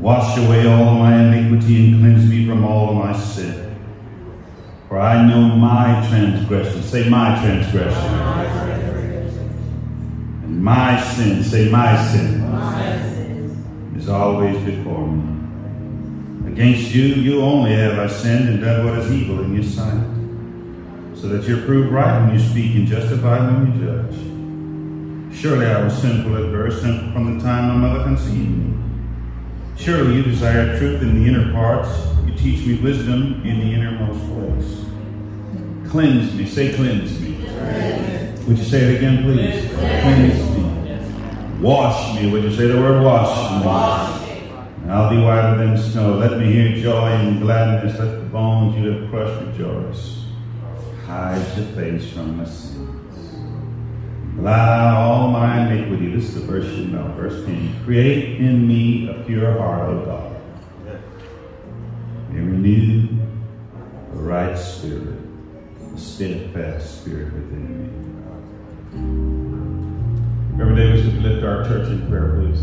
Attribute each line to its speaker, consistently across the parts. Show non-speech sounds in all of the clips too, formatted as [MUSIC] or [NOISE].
Speaker 1: Wash away all my iniquity and cleanse me from all my sin. For I know my transgression. Say my transgression. And my sin. Say my sin. Is always before me. Against you, you only have I sinned and done what is evil in your sight. So that you're proved right when you speak and justified when you judge. Surely I was sinful at birth, sinful from the time my mother conceived me. Surely you desire truth in the inner parts. You teach me wisdom in the innermost place. Cleanse me. Say cleanse me. Would you say it again, please? Cleanse me. Wash me. Would you say the word wash me? And I'll be whiter than snow. Let me hear joy and gladness. Let the bones you have crushed rejoice. Hide your face from my sins. Blot out all my iniquity. This is the verse you know. Verse 10. Create in me a pure heart, O God. And renew a right spirit, a steadfast spirit within me. Every day we should lift our church in prayer, please.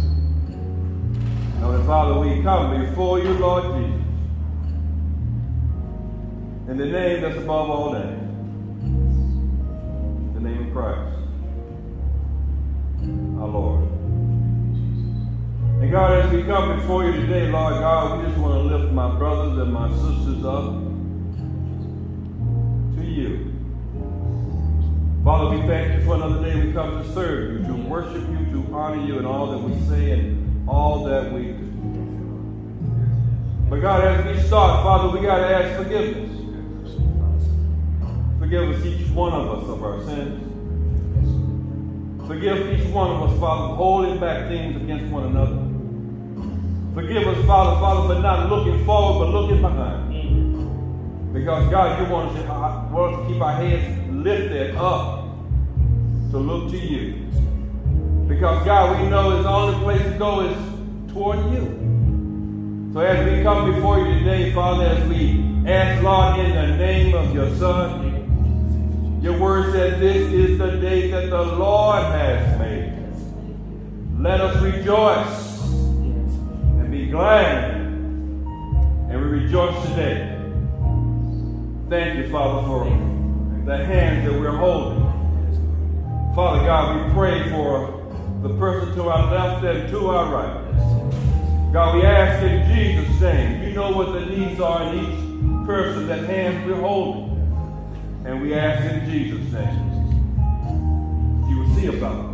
Speaker 2: Heavenly Father, we come before you, Lord Jesus, in the name that's above all names, the name of Christ, our Lord. And God, as we come before you today, Lord God, we just want to lift my brothers and my sisters up to you. Father, we thank you for another day we come to serve you, to worship you, to honor you in all that we say and all that we do. But God, as we start, Father, we got to ask forgiveness. Forgive us, each one of us, of our sins. Forgive each one of us, Father, holding back things against one another. Forgive us, Father, Father, for not looking forward, but looking behind. Because, God, you want us, to, uh, keep our heads lifted up to look to you. Because, God, we know the only place to go is toward you. So as we come before you today, Father, as we ask, Lord, in the name of your Son, your word said this is the day that the Lord has made. Let us rejoice and be glad. And we rejoice today. Thank you, Father, for the hands that we're holding. Father God, we pray for the person to our left and to our right. God, we ask in Jesus' name. You know what the needs are in each person that hands we're holding. And we ask in Jesus' name. You will see about them.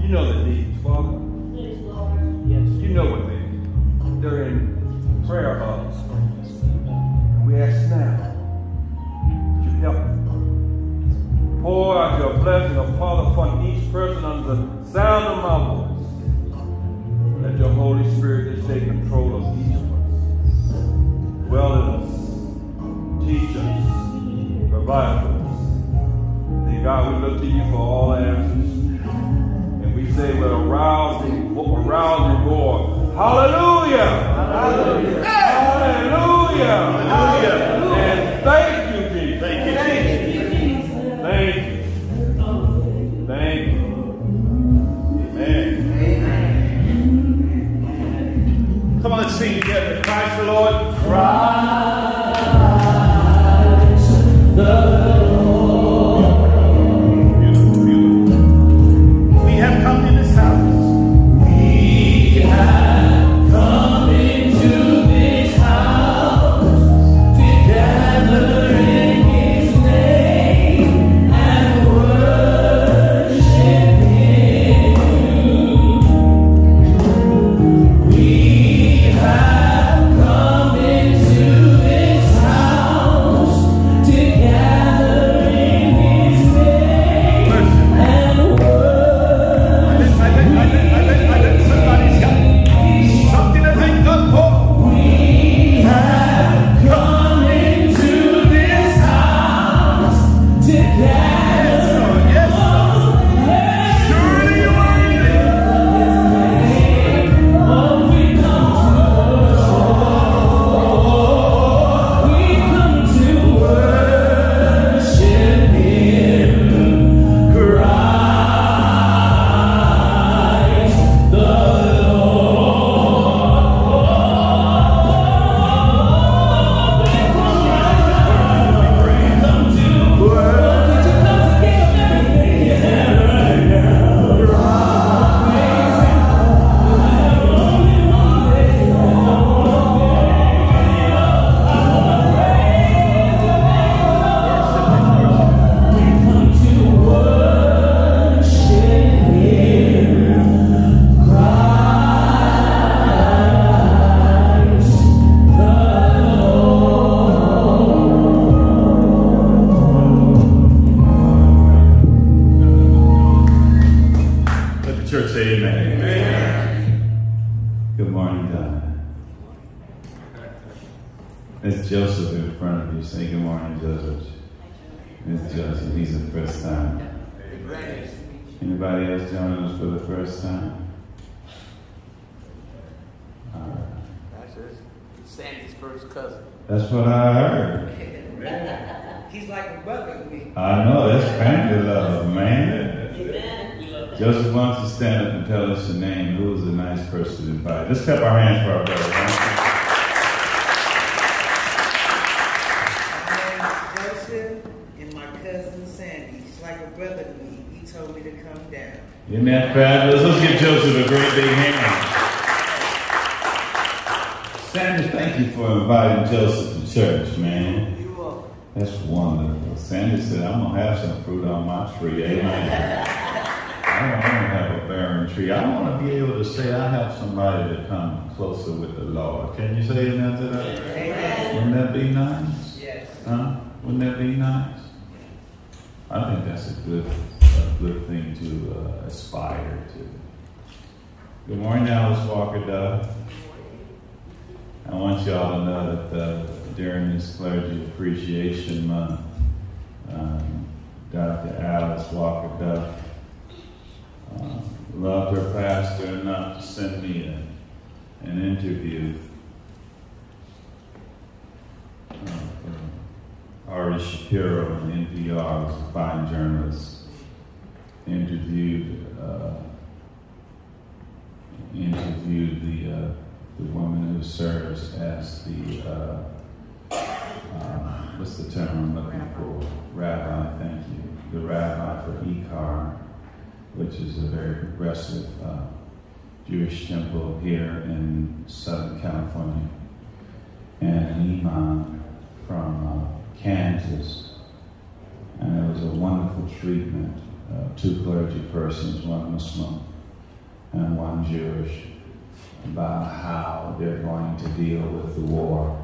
Speaker 2: You know the needs, Father. Yes. You know what they need. They're in prayer hubs. We ask now. Help them? Pour out your blessing upon upon each person under the sound of my voice. Let your Holy Spirit just take control Provide for us. And God, we look to you for all answers. And we say with a rousing, rousing roar, Hallelujah! Hallelujah! Hallelujah!
Speaker 1: Hallelujah.
Speaker 2: And thank you, Jesus.
Speaker 1: Thank you, Jesus.
Speaker 2: Thank you. Thank you. Amen.
Speaker 1: Come on, let's sing together. Christ the Lord. Anybody else joining us for the first time? All right.
Speaker 3: That's his- Sandy's first cousin.
Speaker 1: That's what I heard. [LAUGHS]
Speaker 4: He's like a brother to me.
Speaker 1: I know, that's family love, man. Joseph, why don't you stand up and tell us your name? Who is was a nice person to invite? Let's clap our hands for our brother.
Speaker 4: My name is Joseph, and my cousin Sandy. He's like a brother to me. He told me to come
Speaker 1: that fabulous? Let's give Joseph a great big hand. Sandy, thank you for inviting Joseph to church, man.
Speaker 4: You welcome.
Speaker 1: That's wonderful. Sandy said, I'm going to have some fruit on my tree. Amen. I don't want to have a barren tree. I want to be able to say I have somebody to come closer with the Lord. Can you say amen to that?
Speaker 4: Amen.
Speaker 1: Wouldn't that be nice?
Speaker 4: Yes.
Speaker 1: Huh? Wouldn't that be nice? I think that's a good, good thing to uh, aspire to. Good morning, Alice Walker Dove. I want y'all to know that uh, during this Clergy Appreciation Month, um, Dr. Alice Walker Duff uh, loved her pastor enough to send me a, an interview uh, uh, Ari Shapiro on NPR was a fine journalist, interviewed uh, interviewed the uh, the woman who serves as the uh, uh, what's the term I'm looking for? Rabbi, thank you. The rabbi for Ikar, which is a very progressive uh, Jewish temple here in Southern California, and an imam from uh, Kansas. And it was a wonderful treatment. Uh, two clergy persons, one Muslim and one Jewish, about how they're going to deal with the war.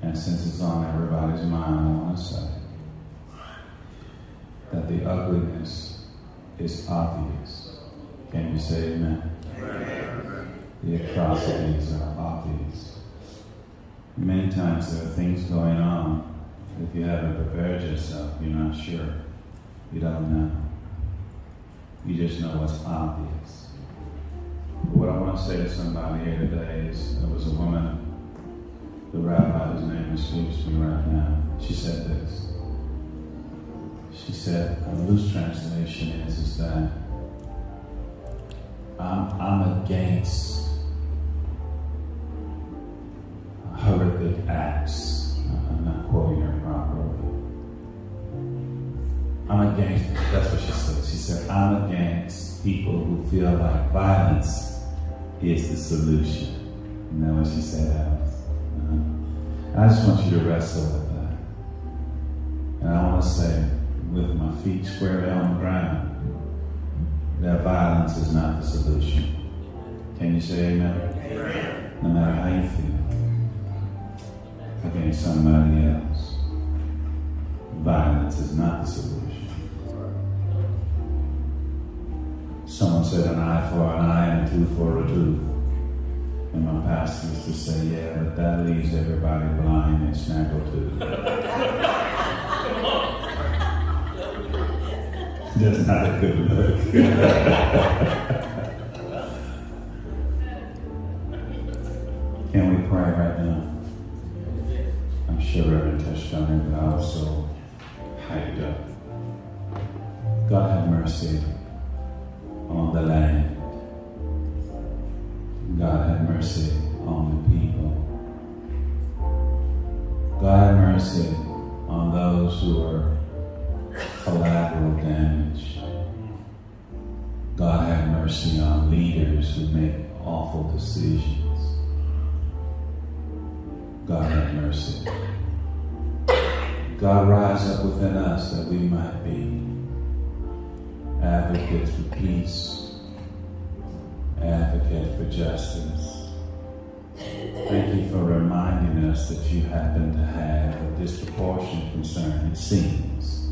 Speaker 1: And since it's on everybody's mind, I want to say that the ugliness is obvious. Can you say amen? The atrocities are obvious. Many times there are things going on. If you haven't prepared yourself, you're not sure. You don't know. You just know what's obvious. What I want to say to somebody here today is there was a woman, the rabbi whose name escapes me right now. She said this. She said, a loose translation is, is that I'm, I'm against horrific acts. Uh, I'm not quoting I'm against, that's what she said. She said, I'm against people who feel like violence is the solution. Isn't that what she said, Alice? Uh-huh. I just want you to wrestle with that. And I want to say, with my feet squarely on the ground, that violence is not the solution. Can you say amen?
Speaker 4: Amen.
Speaker 1: No matter how you feel against somebody else, violence is not the solution. Someone said an eye for an eye and a tooth for a tooth. And my pastor used to say, yeah, but that leaves everybody blind and snaggletooth. [LAUGHS] That's not a good look. [LAUGHS] Can we pray right now? I'm sure Reverend touched on it, but I also hyped up. God have mercy decisions. God have mercy. God rise up within us that we might be advocates for peace, advocate for justice. Thank you for reminding us that you happen to have a disproportionate concern, it seems,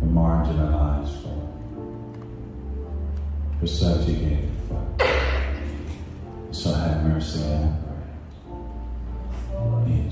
Speaker 1: for marginalized folk, for subjugated folk. So have mercy, I pray. In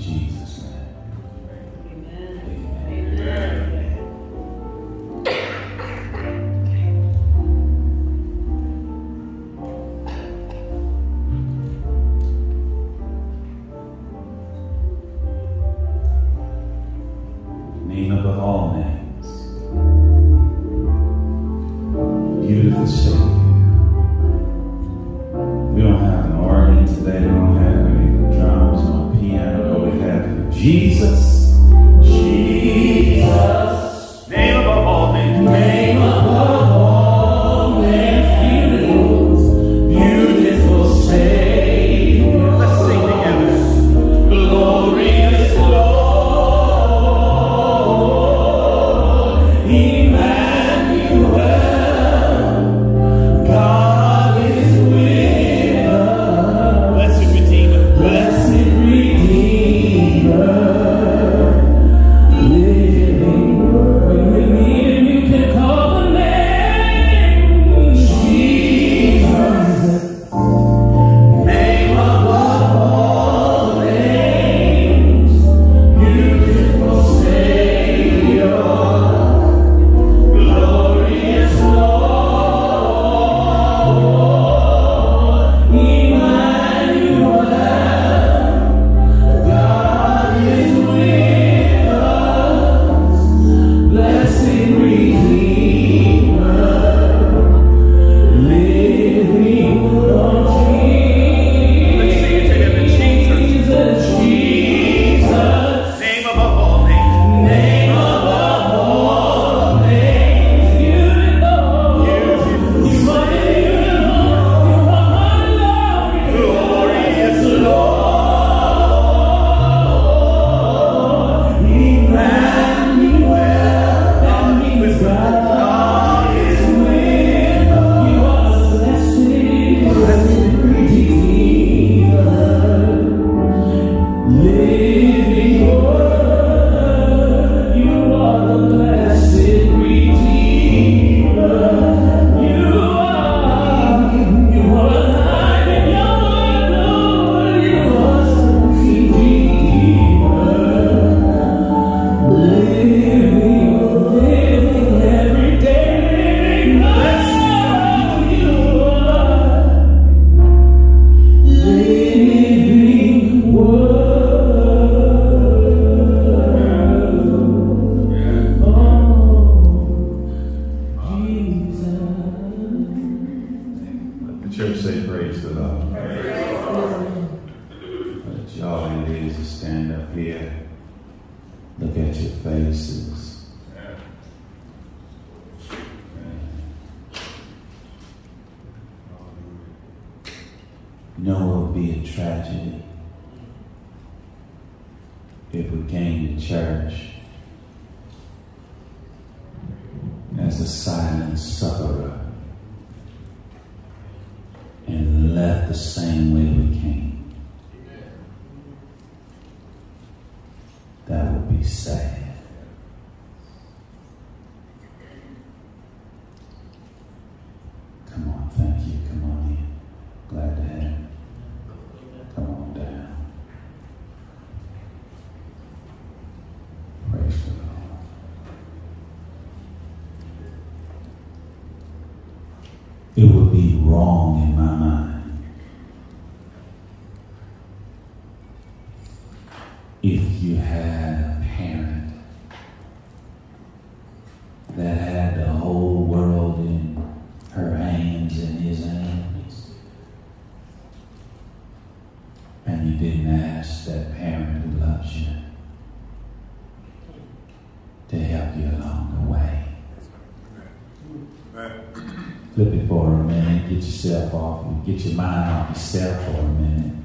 Speaker 1: yourself off and get your mind off yourself for a minute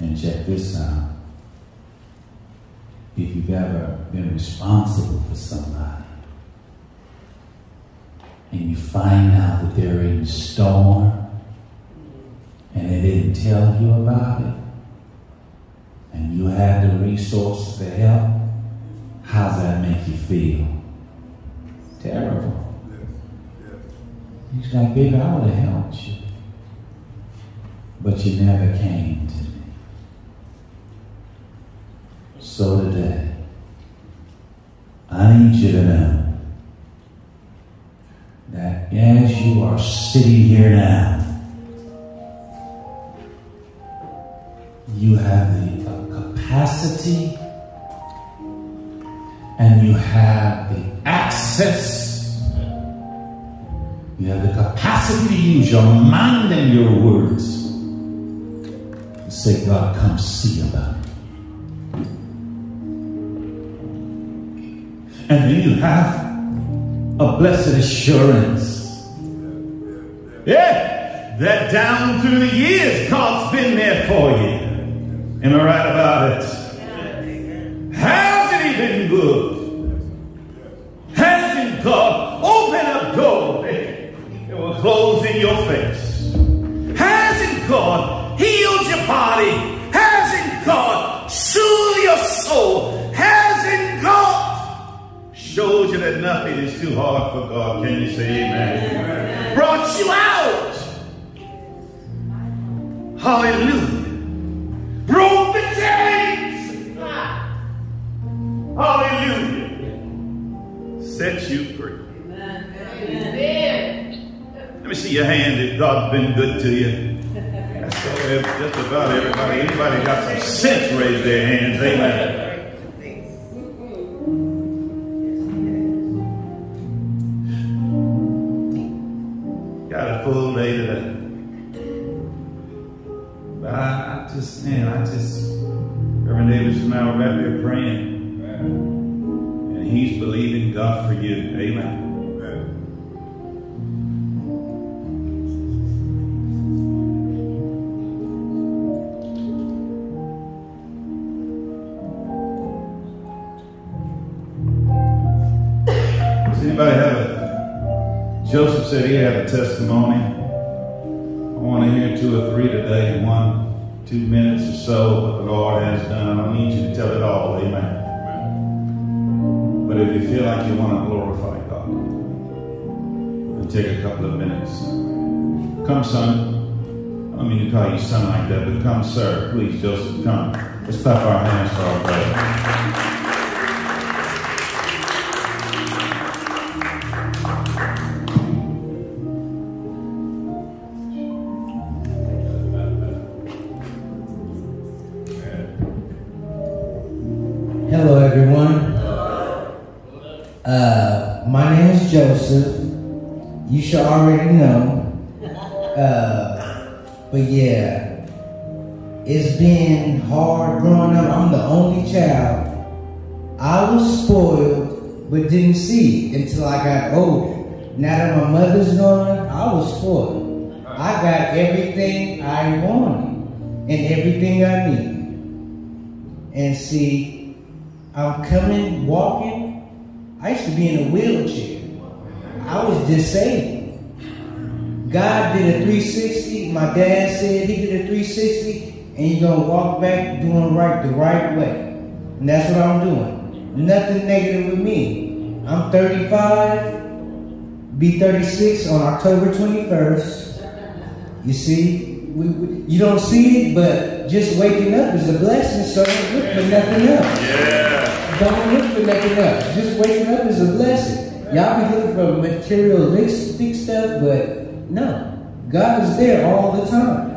Speaker 1: and check this out. If you've ever been responsible for somebody and you find out that they're in a storm and they didn't tell you about it and you had the resources to help, how does that make you feel? Terrible. He's like, baby. I would have helped you. But you never came to me. So today, I need you to know that as you are sitting here now, you have the uh, capacity and you have the access you have the capacity to use your mind and your words to say, God, come see about it. And then you have a blessed assurance. Yeah, that down through the years, God's been there for you. Am I right about it? Hasn't He been good? Hasn't God opened up doors? Close in your face? Hasn't God healed your body? Hasn't God soothed your soul? Hasn't God showed you that nothing is too hard for God? Can you say amen? Brought you out. Hallelujah. Broke the chains. Hallelujah. Set you free. Let me see your hand if God's been good to you. Just about everybody. Anybody got some sense, raise their hands. Amen. Got a full day today. But I, I just, man, I just, Reverend Davis and I were up here praying. And he's believing God for you. Amen. Anybody have a, Joseph said he had a testimony. I want to hear two or three today in one, two minutes or so what the Lord has done. I don't need you to tell it all, amen. But if you feel like you want to glorify God, then take a couple of minutes. Come, son. I don't mean to call you son like that, but come, sir. Please, Joseph, come. Let's clap our hands for our brother.
Speaker 5: Already know. Uh, but yeah, it's been hard growing up. I'm the only child. I was spoiled, but didn't see it until I got older. Now that my mother's gone, I was spoiled. I got everything I wanted and everything I needed. And see, I'm coming, walking. I used to be in a wheelchair. I was disabled. God did a 360. My dad said he did a 360, and you're gonna walk back doing right the right way. And that's what I'm doing. Nothing negative with me. I'm 35, be 36 on October 21st. You see, we, we, you don't see it, but just waking up is a blessing, so don't look for nothing else.
Speaker 4: Yeah.
Speaker 5: Don't look for nothing else. Just waking up is a blessing. Y'all be looking for materialistic stuff, but no. God is there all the time.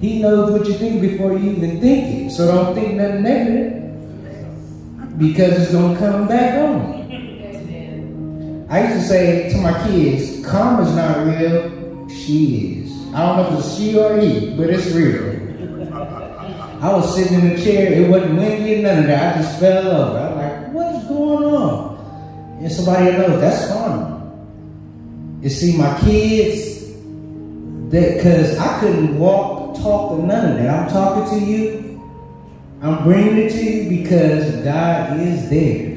Speaker 5: He knows what you think before you even think it. So don't think nothing negative. Because it's gonna come back on you. I used to say to my kids, karma's not real, she is. I don't know if it's she or he, but it's real. I was sitting in a chair, it wasn't windy or none of that. I just fell over. I'm like, what's going on? And somebody knows that's karma. You see, my kids, that because I couldn't walk, talk, or none of that. I'm talking to you. I'm bringing it to you because God is there.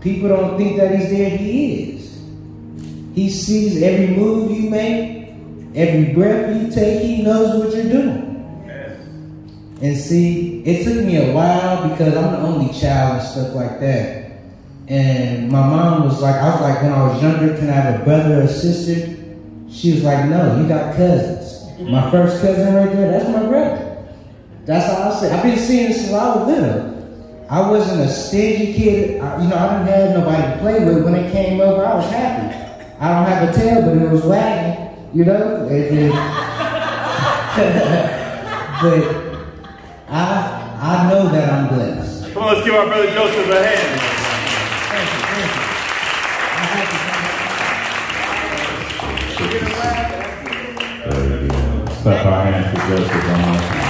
Speaker 5: People don't think that He's there. He is. He sees every move you make, every breath you take. He knows what you're doing. And see, it took me a while because I'm the only child and stuff like that. And my mom was like, I was like, when I was younger, can I have a brother or sister? She was like, no, you got cousins. My first cousin right there, that's my brother. That's how I said. I've been seeing this since I was little. I wasn't a stingy kid. I, you know, I didn't have nobody to play with. When it came over, I was happy. I don't have a tail, but it was wagging. You know, and then, [LAUGHS] but I I know that I'm blessed.
Speaker 4: Come on, let's give our brother Joseph a hand.
Speaker 6: Clap our hands for Joseph one more time.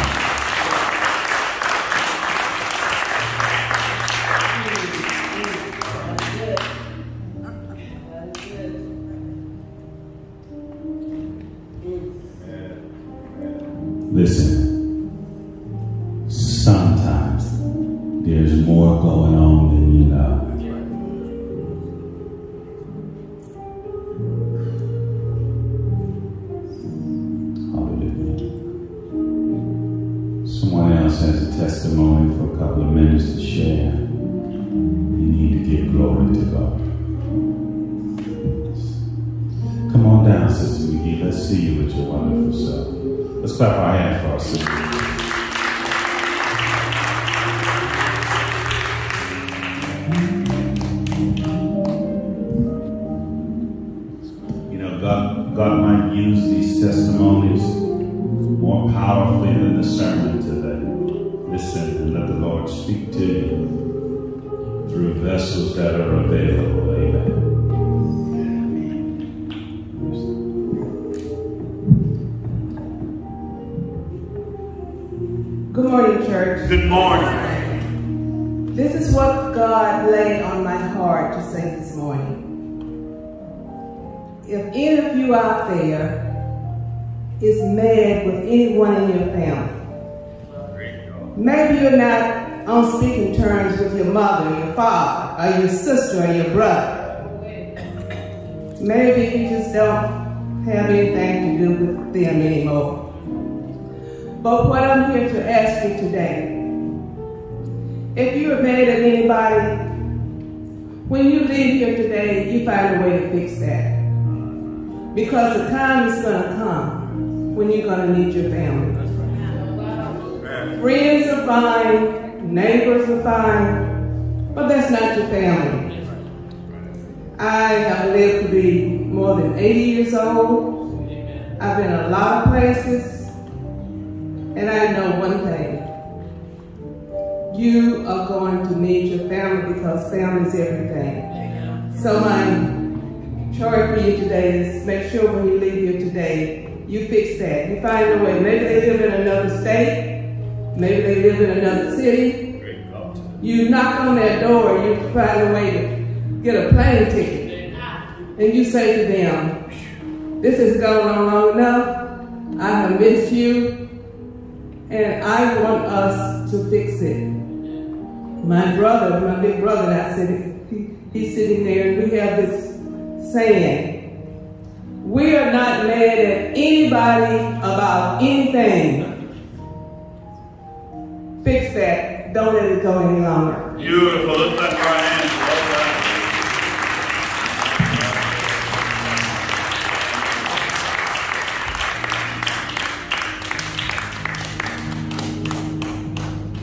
Speaker 7: Don't have anything to do with them anymore. But what I'm here to ask you today, if you are mad at anybody, when you leave here today, you find a way to fix that. Because the time is going to come when you're going to need your family. Friends are fine, neighbors are fine, but that's not your family. I have lived to be more than 80 years old. I've been a lot of places. And I know one thing. You are going to need your family because family is everything. So my charge for you today is make sure when you leave here today, you fix that. You find a way. Maybe they live in another state. Maybe they live in another city. You knock on their door, you find a way to get a plane ticket. And you say to them, this has gone on long enough. I have missed you. And I want us to fix it. My brother, my big brother, I said, he, he's sitting there, and we have this saying, we are not mad at anybody about anything. Fix that. Don't let it go any longer.
Speaker 8: Beautiful. Let's clap our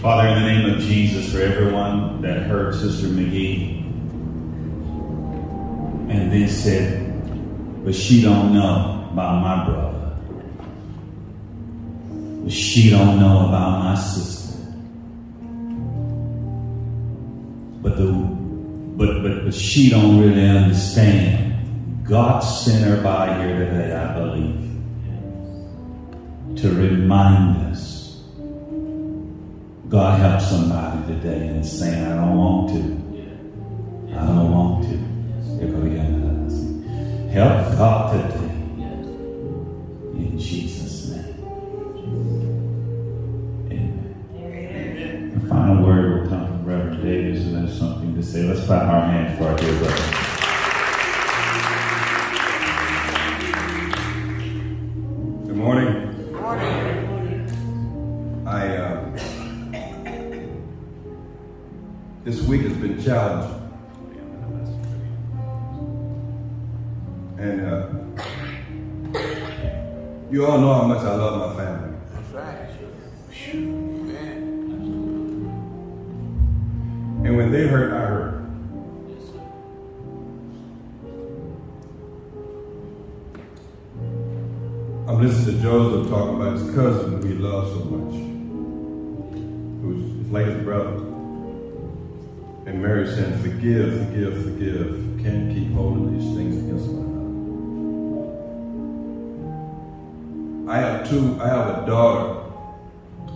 Speaker 1: Father, in the name of Jesus, for everyone that heard Sister McGee and then said, but she don't know about my brother. But she don't know about my sister. But the but but but she don't really understand. God sent her by here today, I believe, to remind us God help somebody today and saying, I don't want to. I don't want to. Help God today. In Jesus' name. Amen. The final word will come from Reverend Davis and has something to say. Let's clap our hands for our dear brother.
Speaker 2: This week has been challenging, and uh, you all know how much I love my family.
Speaker 3: That's right. Man.
Speaker 2: And when they hurt, I hurt. I'm listening to Joseph talking about his cousin who he loved so much, who's his latest brother. And Mary saying, forgive, forgive, forgive. Can't keep holding these things against one another. I have two, I have a daughter.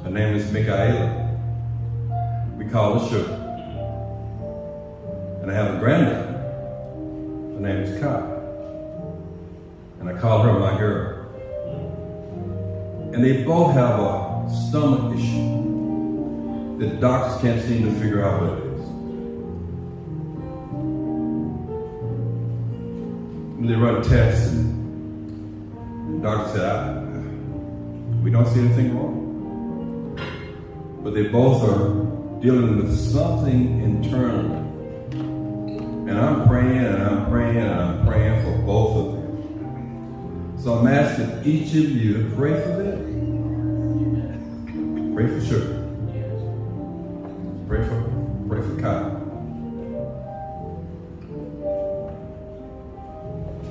Speaker 2: Her name is Michaela. We call her Sugar. And I have a granddaughter. Her name is Kai. And I call her my girl. And they both have a stomach issue that doctors can't seem to figure out what it is. They run tests and the doctor said, we don't see anything wrong. but they both are dealing with something internally. And I'm praying and I'm praying and I'm praying for both of them. So I'm asking each of you to pray for them. Pray for Sugar. Pray for pray for Kai.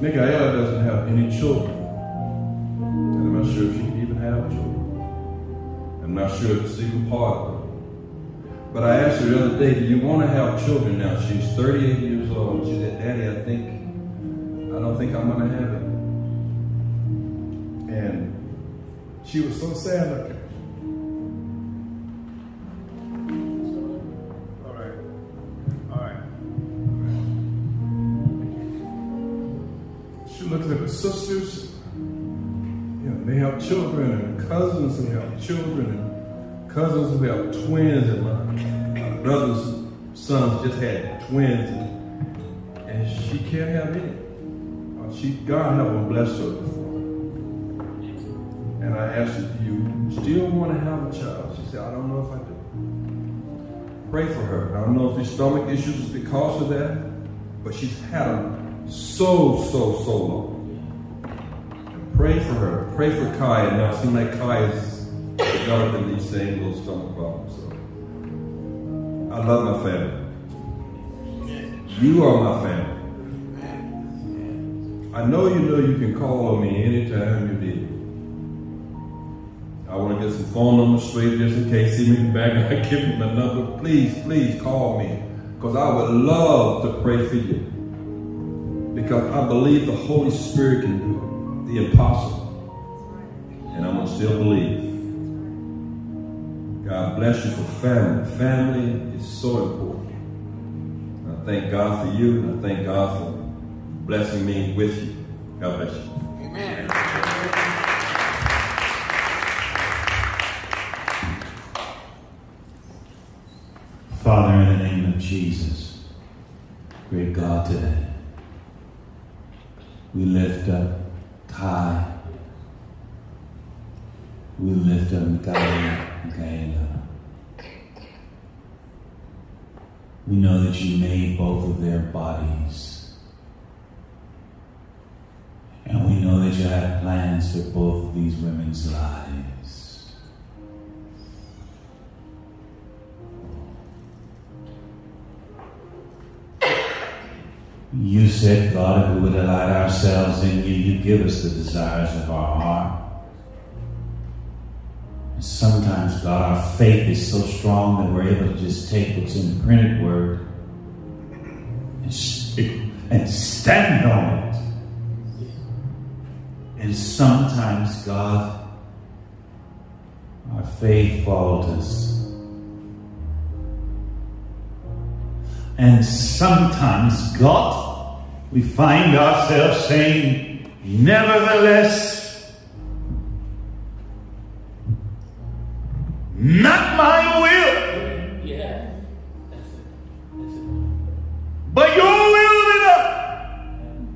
Speaker 2: Michaela doesn't have any children. And I'm not sure if she can even have children. I'm not sure if it's even it. But I asked her the other day, do you want to have children now? She's 38 years old. She said, Daddy, I think, I don't think I'm going to have it. And she was so sad looking. Cousins who have twins. And my, my brother's sons just had twins, and, and she can't have any. Uh, She God haven't blessed her before. And I asked her, "Do you still want to have a child?" She said, "I don't know if I do." Pray for her. I don't know if these stomach issues is because of that, but she's had them so, so, so long. Pray for her. Pray for Kai. And now it seems like Kai is developing these same little stomach problems. So I love my family. You are my family. I know you know you can call on me anytime you need. I want to get some phone numbers straight just in case see me back and I give him my number. Please, please call me. Because I would love to pray for you. Because I believe the Holy Spirit can do the impossible. And I'm going to still believe. God bless you for family. Family is so important. And I thank God for you, and I thank God for blessing me with you. God bless you.
Speaker 9: Amen.
Speaker 1: Father, in the name of Jesus, great God, today, we lift up Kai. We lift up Michaela. Michaela. Uh, we know that you made both of their bodies. And we know that you had plans for both of these women's lives. You said, God, if we would delight ourselves in you, you give us the desires of our heart. Sometimes, God, our faith is so strong that we're able to just take what's in the printed word and, and stand on it. And sometimes, God, our faith falters. And sometimes, God, we find ourselves saying, Nevertheless, not my will,
Speaker 3: Yeah. That's it. That's it.
Speaker 1: but your will be done.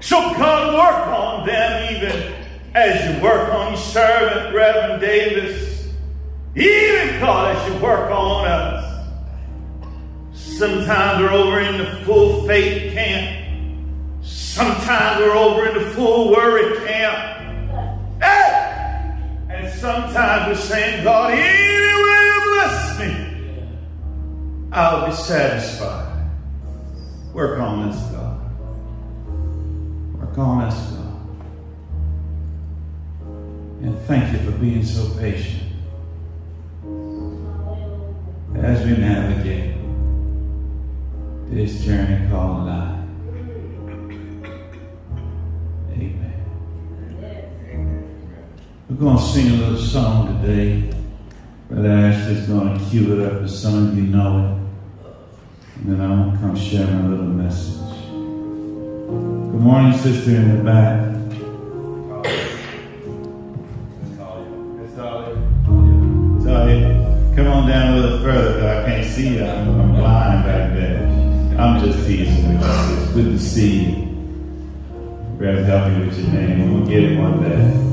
Speaker 1: So, God, work on them even as you work on your servant, Reverend Davis. Even, God, as you work on us. Sometimes we're over in the full faith camp. Sometimes we're over in the full worry camp. Hey! Sometimes we're saying, God, anyway you bless me, I'll be satisfied. Work on this, God. Work on this, God. And thank you for being so patient as we navigate this journey called life. Amen. We're going to sing a little song today. Brother Ashley's going to cue it up as some of you know it. And then I'm going to come share my little message. Good morning, sister in the back. Come on down a little further, 'cause I can't see you. I'm, I'm blind back there. I'm just teasing with you. It's good to see you. Grab help me with your name. Gonna get it one day.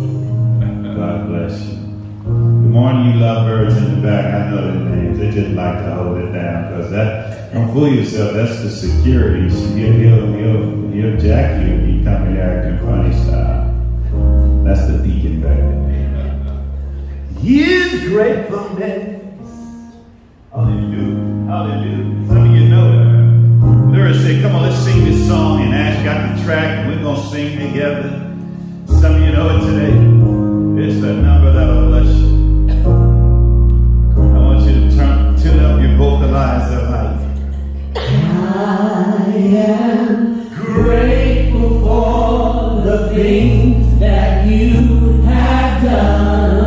Speaker 1: God bless you.
Speaker 10: Good morning, you love birds in the back. I know their names. They just like to hold it down because that, don't fool yourself, that's the security. So he'll, he'll, he'll, he'll jack you if you come here acting funny style. That's the deacon back there.
Speaker 1: His gratefulness. Hallelujah. Hallelujah. Some of you know it. Lyrics say, come on, let's sing this song. And Ash got the track. and We're going to sing together. Some of you know it today. It's a number that'll bless you. I want you to turn, tune up your vocalizer like.
Speaker 11: I am grateful for the things that you have done.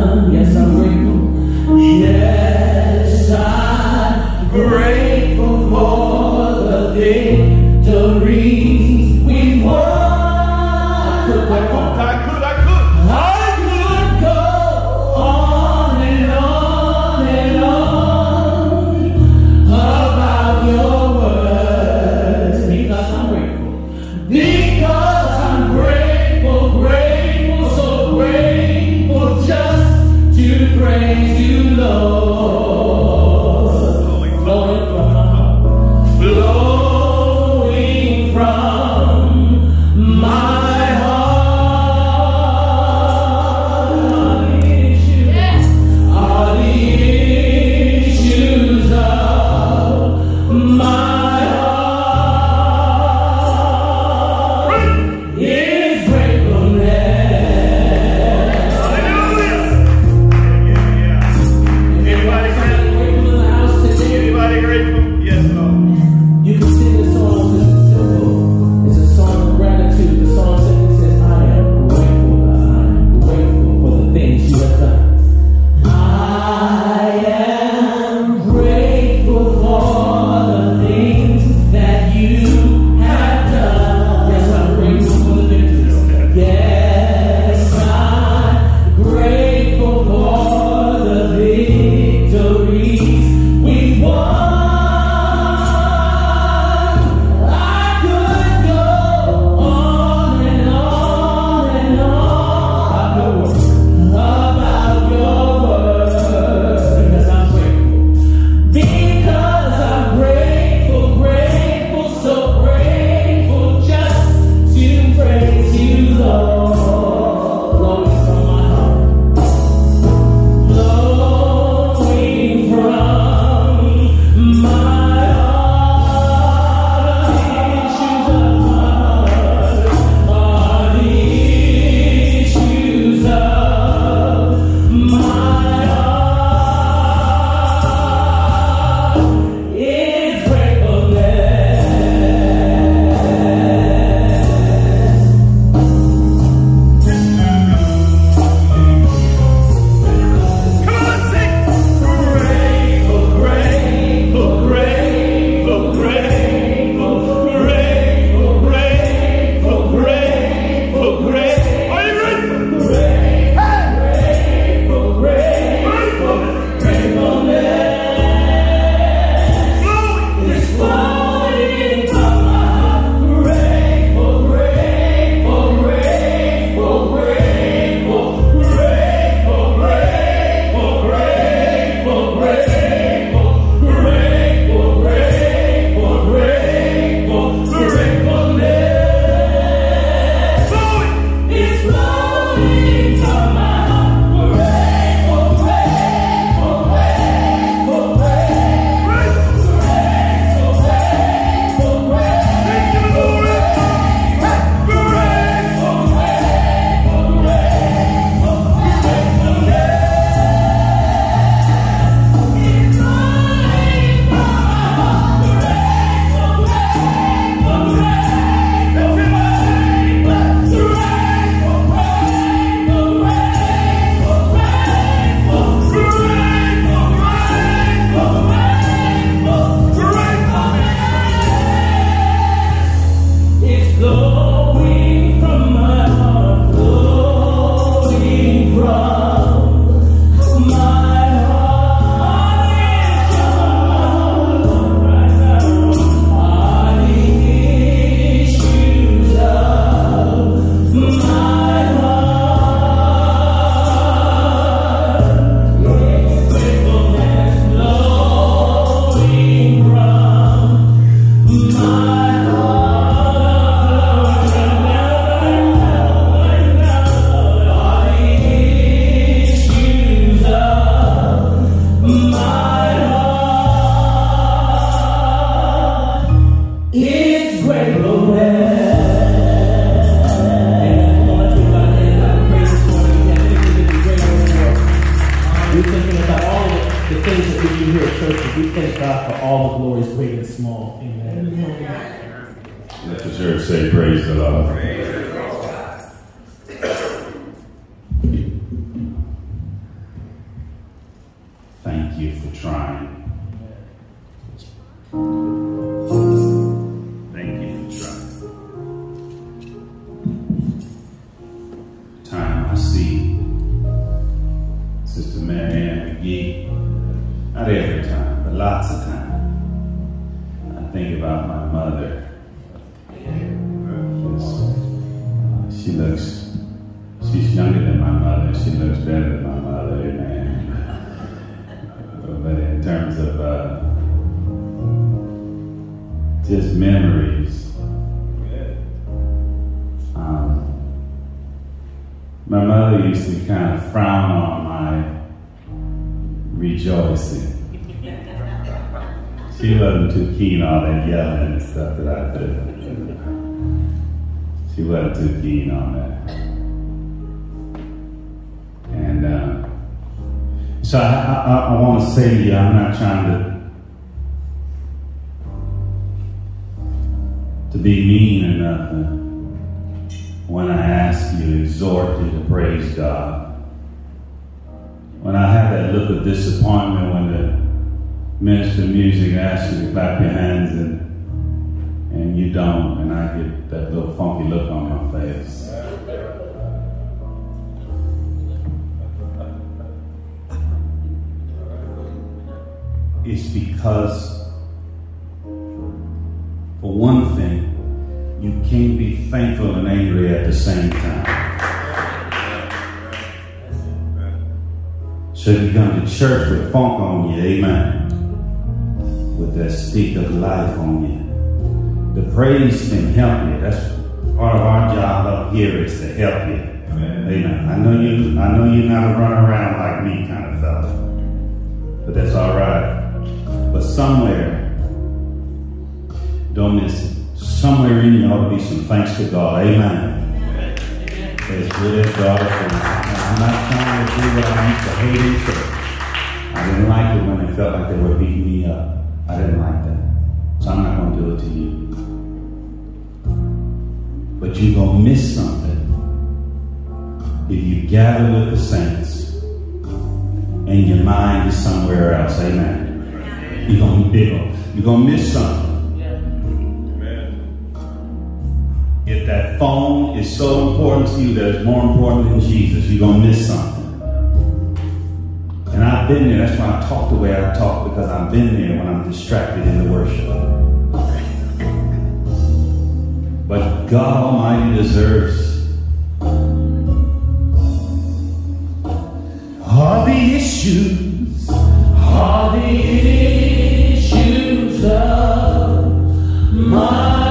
Speaker 1: To be mean or nothing. When I ask you, exhort you to praise God. When I have that look of disappointment when the minister of music asks you to clap your hands and and you don't, and I get that little funky look on my face. It's because, can't be thankful and angry at the same time. So you come to church with funk on you, amen. With that stick of life on you. The praise can help you. That's part of our job up here is to help you. Amen. I know you I know you're not a run around like me kind of fella. But that's all right. But somewhere, don't miss it. Somewhere in you ought to be some thanks to God. Amen. Good God. I'm not trying to do what I used to hate in church. I didn't like it when they felt like they were beating me up. I didn't like that. So I'm not going to do it to you. But you're going to miss something if you gather with the saints and your mind is somewhere else. Amen. You're going to You're going to miss something. Phone is so important to you that it's more important than Jesus, you're going to miss something. And I've been there. That's why I talk the way I talk because I've been there when I'm distracted in the worship. But God Almighty deserves all the issues, all the issues of my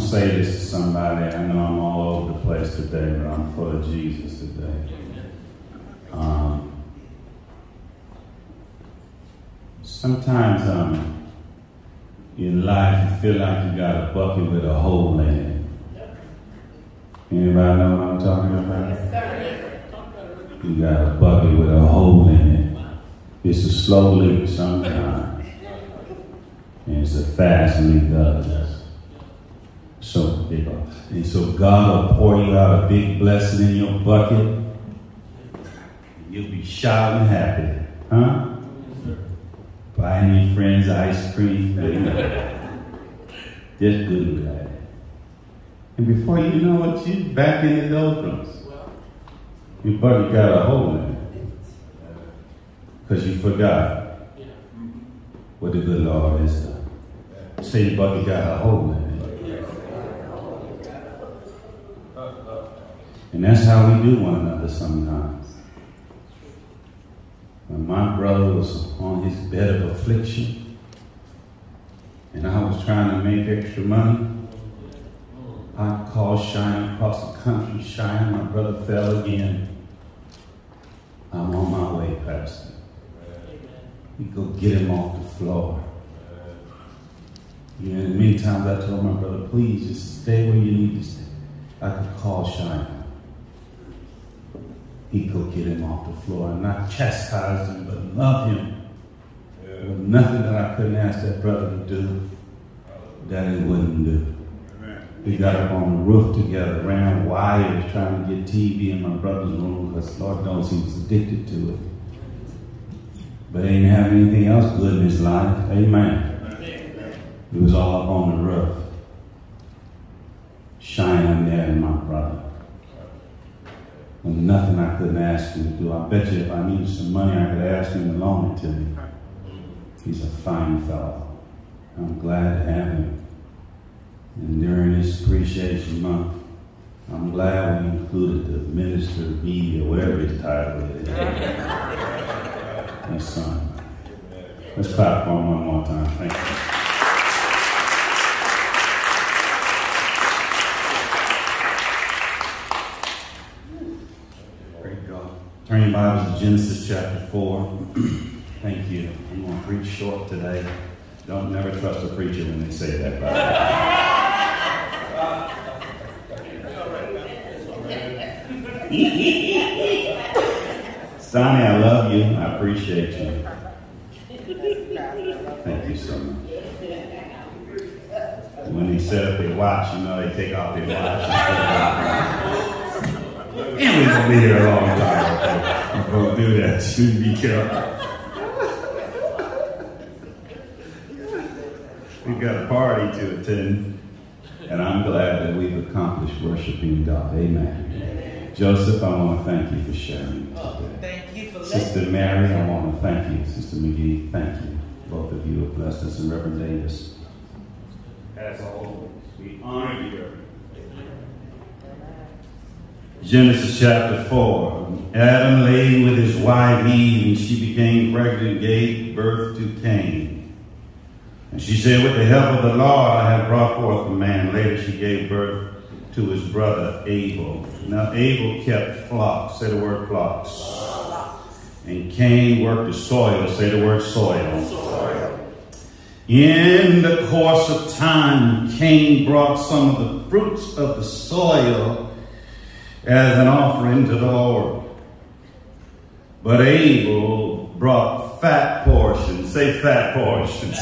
Speaker 12: to say
Speaker 1: this to somebody. I know I'm all over the place today, but I'm full of Jesus today. Um, sometimes um, in life you feel like you got a bucket with a hole in it. Anybody know what I'm talking about? You got a bucket with a hole in it. It's a slow leak sometimes. And it's a fast leak. So big. And so God will pour you out a big blessing in your bucket. And You'll be shouting happy. Huh? Buy your friends ice cream. [LAUGHS] Just good glad. And before you know it, you're back in the doldrums. Your bucket got a hole in it. Because you forgot what the good Lord has done. Say your bucket got a hole in it. And that's how we do one another sometimes. When my brother was on his bed of affliction and I was trying to make extra money, I called Cheyenne across the country. Cheyenne, my brother fell again. I'm on my way, Pastor. We go get him off the floor. You know, many times I told my brother, please just stay where you need to stay. I could call Cheyenne. He could get him off the floor and not chastise him, but love him. There was nothing that I couldn't ask that brother to do that he wouldn't do. We got up on the roof together, ran wires trying to get TV in my brother's room because Lord knows he was addicted to it. But he didn't have anything else good in his life. Amen. He was all up on the roof. Shining there in my brother. And nothing I couldn't ask him to do. I bet you if I needed some money, I could ask him to loan it to me. He's a fine fellow. I'm glad to have him. And during this appreciation month, I'm glad we included the minister of media, whatever his title is. [LAUGHS] His son. Let's clap for him one more time. Thank you. Praise God. Turn your Bibles to Genesis chapter 4. Thank you. I'm going to preach short today. Don't never trust a preacher when they say that. the I love you. I appreciate you. Thank you so much. When they set up their watch, you know, they take off their watch. And we're going to be here a long time. Okay? Don't do that. You [LAUGHS] be careful. We've got a party to attend, and I'm glad that we've accomplished worshiping God. Amen. Joseph, I want to thank you for sharing today.
Speaker 4: Oh, thank you for
Speaker 1: Sister Mary, I want to thank you. Sister McGee, thank you. Both of you have blessed us, and Reverend Davis. As always, we honor you. Genesis chapter 4. Adam lay with his wife Eve, and she became pregnant and gave birth to Cain. And she said, With the help of the Lord, I have brought forth a man. Later, she gave birth to his brother Abel. Now Abel kept flocks, say the word flocks. And Cain worked the soil, say the word soil. soil. In the course of time, Cain brought some of the fruits of the soil as an offering to the Lord. But Abel brought fat portions, say fat portions,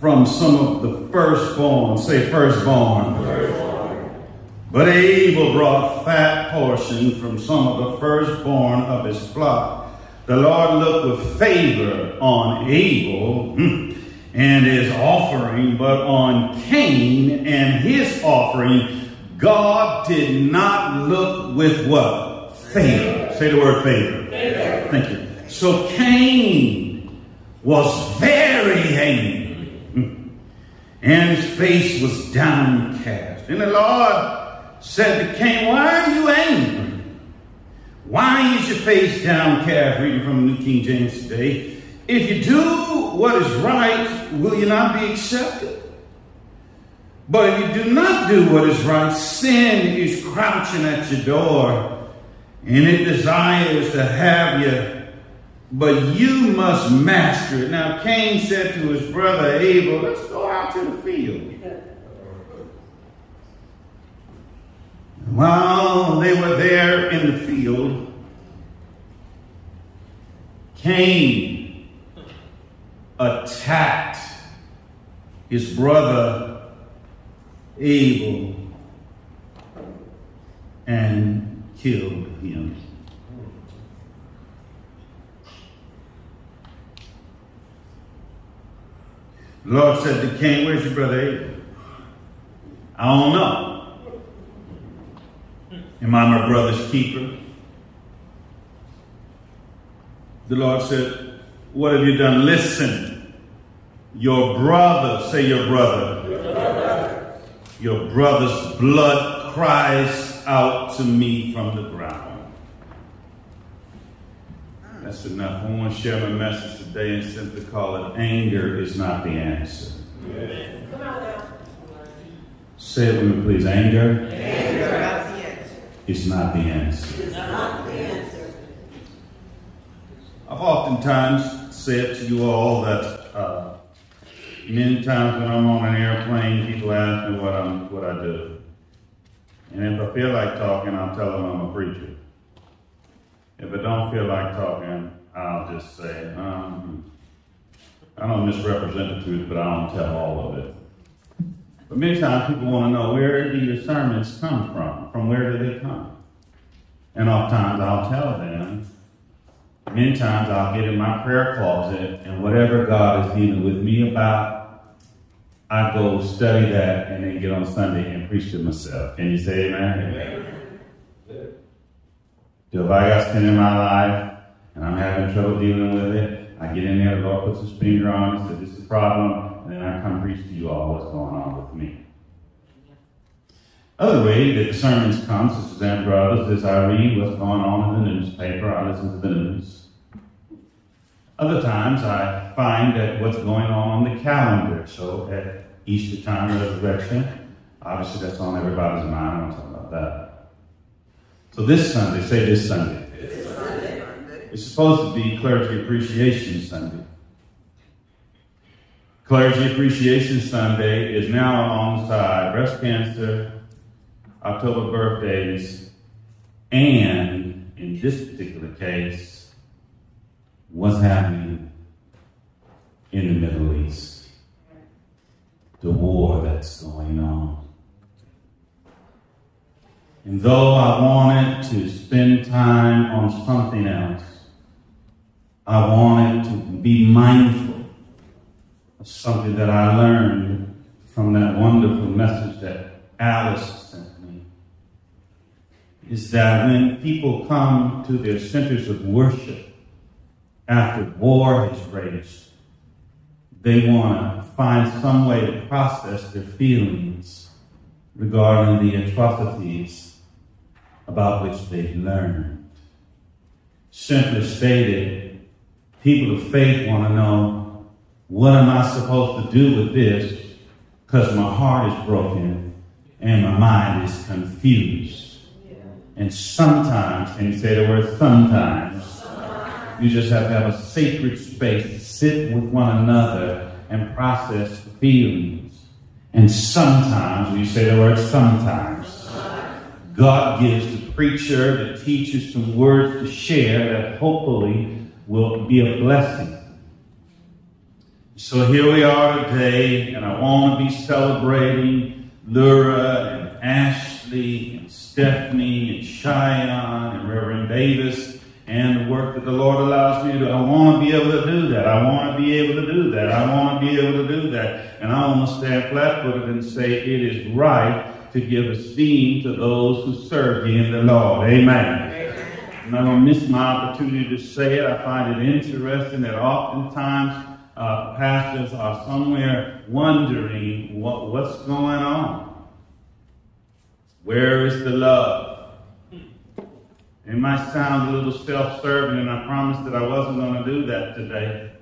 Speaker 1: from some of the firstborn, say firstborn. But Abel brought fat portions from some of the firstborn of his flock. The Lord looked with favor on Abel hmm, and his offering, but on Cain and his offering, God did not look with what? Favor. Say the word favor. Thank you. So Cain was very angry, hmm, and his face was downcast. And the Lord said to Cain, Why are you angry? Why is your face downcast? Reading from the New King James today. If you do what is right, will you not be accepted? But if you do not do what is right, sin is crouching at your door and it desires to have you, but you must master it. Now, Cain said to his brother Abel, Let's go out to the field. While they were there in the field, Cain attacked his brother Abel and killed him. The Lord said to Cain, Where's your brother Abel? I don't know. Am I my brother's keeper? The Lord said, What have you done? Listen, your brother, say your brother, your brother's blood cries out to me from the ground. That's enough. I want to share my message today and simply call it anger is not the answer. Say it with me, please. Anger, is not the answer. I've oftentimes said to you all that many times when I'm on an airplane, people ask me what I'm what I do. And if I feel like talking, I'll tell them I'm a preacher. If I don't feel like talking, I'll just say, um, I don't misrepresent the truth, but I don't tell all of it. But many times people want to know where do your sermons come from? From where do they come? And oftentimes I'll tell them. Many times I'll get in my prayer closet and whatever God is dealing with me about, I go study that and then get on Sunday and preach to myself. Can you say amen? amen. So if I got sin in my life and I'm having trouble dealing with it, I get in there, the Lord puts his finger on it, says, This is a problem, and then I come preach to you all what's going on with me. Other way that the sermons come, sisters and brothers, is I read what's going on in the newspaper, I listen to the news. Other times I find that what's going on on the calendar. So at Easter time, resurrection, obviously that's on everybody's mind. I'm talking about that. So this Sunday, say this Sunday.
Speaker 4: This Sunday.
Speaker 1: It's supposed to be Clergy Appreciation Sunday. Clergy Appreciation Sunday is now alongside breast cancer, October birthdays, and in this particular case, what's happening in the Middle East. The war that's going on. And though I wanted to spend time on something else, I wanted to be mindful of something that I learned from that wonderful message that Alice. Is that when people come to their centers of worship after war has raged, they want to find some way to process their feelings regarding the atrocities about which they've learned. Simply stated, people of faith want to know what am I supposed to do with this? because my heart is broken and my mind is confused. And sometimes, can you say the word sometimes? You just have to have a sacred space to sit with one another and process the feelings. And sometimes, when you say the word sometimes, God gives the preacher, the teacher, some words to share that hopefully will be a blessing. So here we are today, and I want to be celebrating Lura and Ashley Stephanie and Cheyenne and Reverend Davis and the work that the Lord allows me to do. I want to be able to do that. I want to be able to do that. I want to be able to do that. And I want to stand flat footed and say it is right to give esteem to those who serve you in the Lord. Amen. I'm not going to miss my opportunity to say it. I find it interesting that oftentimes uh, pastors are somewhere wondering what, what's going on. Where is the love? It might sound a little self serving, and I promised that I wasn't going to do that today.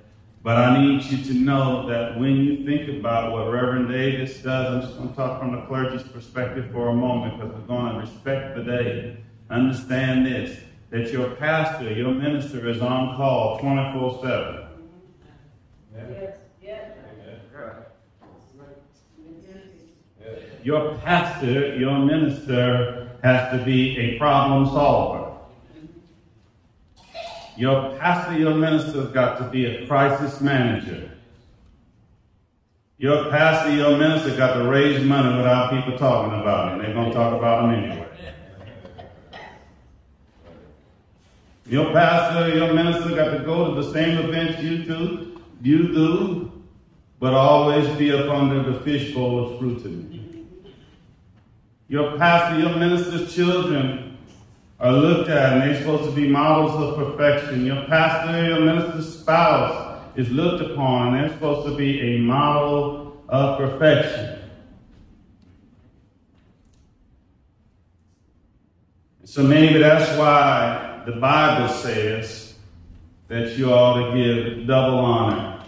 Speaker 1: But I need you to know that when you think about what Reverend Davis does, I'm just going to talk from the clergy's perspective for a moment because we're going to respect the day. Understand this that your pastor, your minister, is on call
Speaker 4: 24 7.
Speaker 1: Your pastor, your minister has to be a problem solver. Your pastor, your minister's got to be a crisis manager. Your pastor, your minister got to raise money without people talking about it. They're going to talk about them anyway. Your pastor, your minister got to go to the same events you do, you do, but always be up under the fishbowl of scrutiny. Your pastor, your minister's children are looked at and they're supposed to be models of perfection. Your pastor, your minister's spouse is looked upon and they're supposed to be a model of perfection. So maybe that's why the Bible says that you ought to give double honor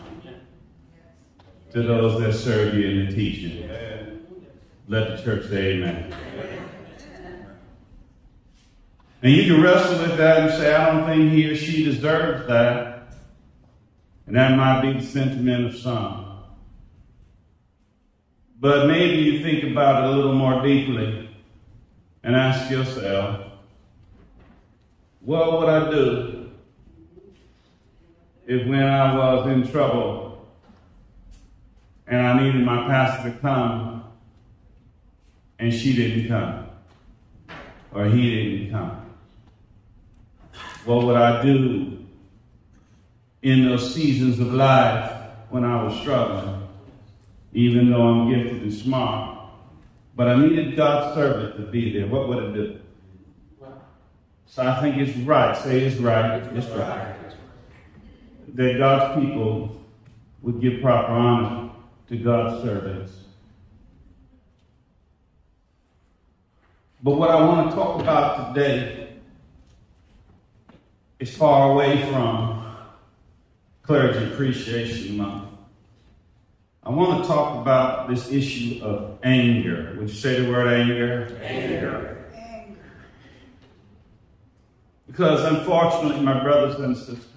Speaker 1: to those that serve you in the teaching. Let the church say amen. And you can wrestle with that and say, I don't think he or she deserves that. And that might be the sentiment of some. But maybe you think about it a little more deeply and ask yourself, what would I do if when I was in trouble and I needed my pastor to come and she didn't come or he didn't come? What would I do in those seasons of life when I was struggling, even though I'm gifted and smart? But I needed God's servant to be there. What would I do? So I think it's right. Say it's right. It's right. That God's people would give proper honor to God's servants. But what I want to talk about today is far away from Clergy Appreciation Month. I want to talk about this issue of anger. Would you say the word anger?
Speaker 4: Anger. Anger.
Speaker 1: Because unfortunately, my brothers and sisters,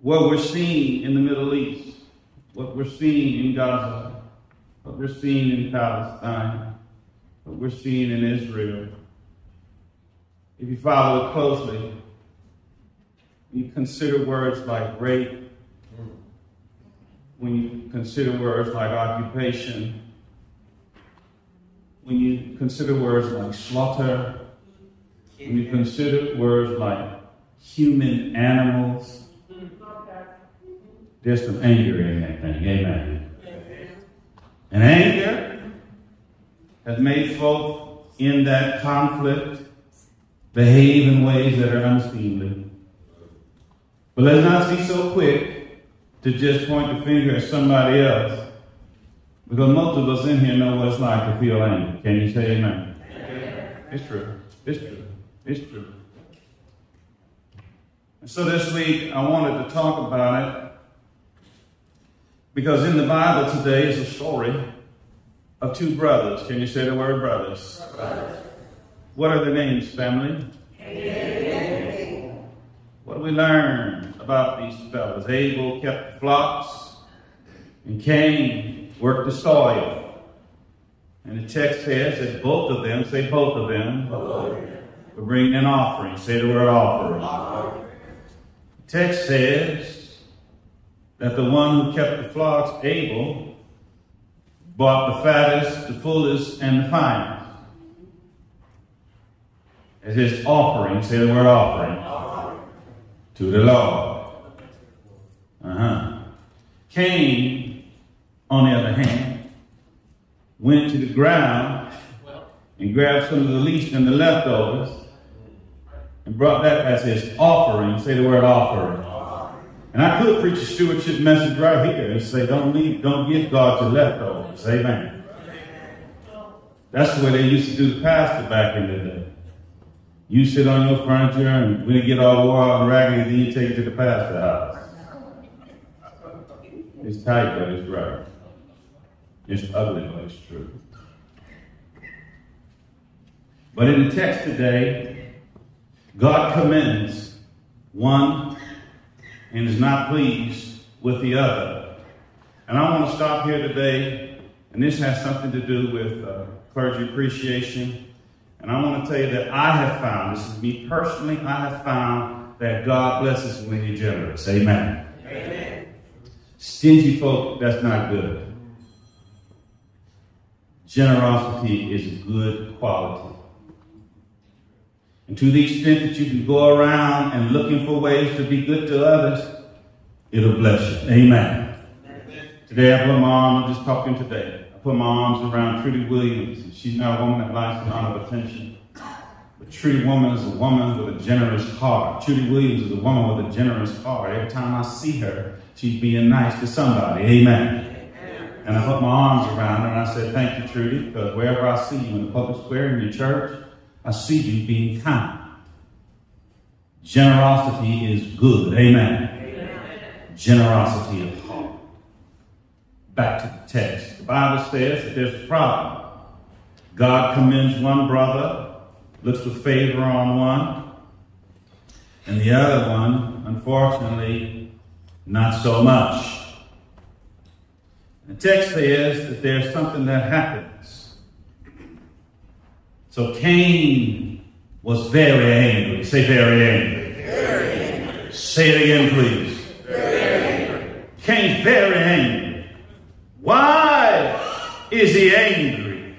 Speaker 1: what we're seeing in the Middle East, what we're seeing in Gaza, what we're seeing in Palestine, what we're seeing in Israel, if you follow it closely, you consider words like rape, when you consider words like occupation, when you consider words like slaughter, when you consider words like human animals, there's some anger in that thing. Amen. And anger has made folk in that conflict behave in ways that are unseemly. But let's not be so quick to just point the finger at somebody else. Because most of us in here know what it's like to feel anger. Can you say amen? It's true. It's true. It's true. And so this week I wanted to talk about it Because in the Bible today is a story of two brothers. Can you say the word brothers? brothers. What are the names, family? Abel. What do we learn about these fellows? Abel kept the flocks, and Cain worked the soil. And the text says that both of them, say both of them, were bringing an offering. Say the word offering. The text says that the one who kept the flocks, Abel, bought the fattest, the fullest, and the finest as his offering. Say the word offering. To the Lord. Uh-huh. Cain, on the other hand, went to the ground and grabbed some of the least and the leftovers and brought that as his offering. Say the word offering. And I could preach a stewardship message right here and say, don't leave, don't give God your leftovers. Amen. That's the way they used to do the pastor back in the day. You sit on your furniture and when it get all wore out and raggedy, then you take it to the pastor house. It's tight, but it's right. It's ugly, but it's true. But in the text today, God commends one and is not pleased with the other. And I want to stop here today, and this has something to do with uh, clergy appreciation. And I want to tell you that I have found, this is me personally, I have found that God blesses when you're generous. Amen.
Speaker 4: Amen.
Speaker 1: Stingy folk, that's not good. Generosity is a good quality. And to the extent that you can go around and looking for ways to be good to others, it'll bless you. Amen. Today I put my arm, I'm just talking today. I put my arms around Trudy Williams. She's not a woman that likes a lot of attention. But Trudy woman is a woman with a generous heart. Trudy Williams is a woman with a generous heart. Every time I see her, she's being nice to somebody. Amen. And I put my arms around her and I said, Thank you, Trudy, because wherever I see you in the public square, in your church, I see you being kind. Generosity is good. Amen. Generosity of heart. Back to the text. The Bible says that there's a problem. God commends one brother, looks with favor on one, and the other one, unfortunately, not so much. The text says that there's something that happens. So Cain was very angry. Say very angry.
Speaker 4: Very angry.
Speaker 1: Say it again, please.
Speaker 4: Very angry.
Speaker 1: Cain's very angry. Why is he angry?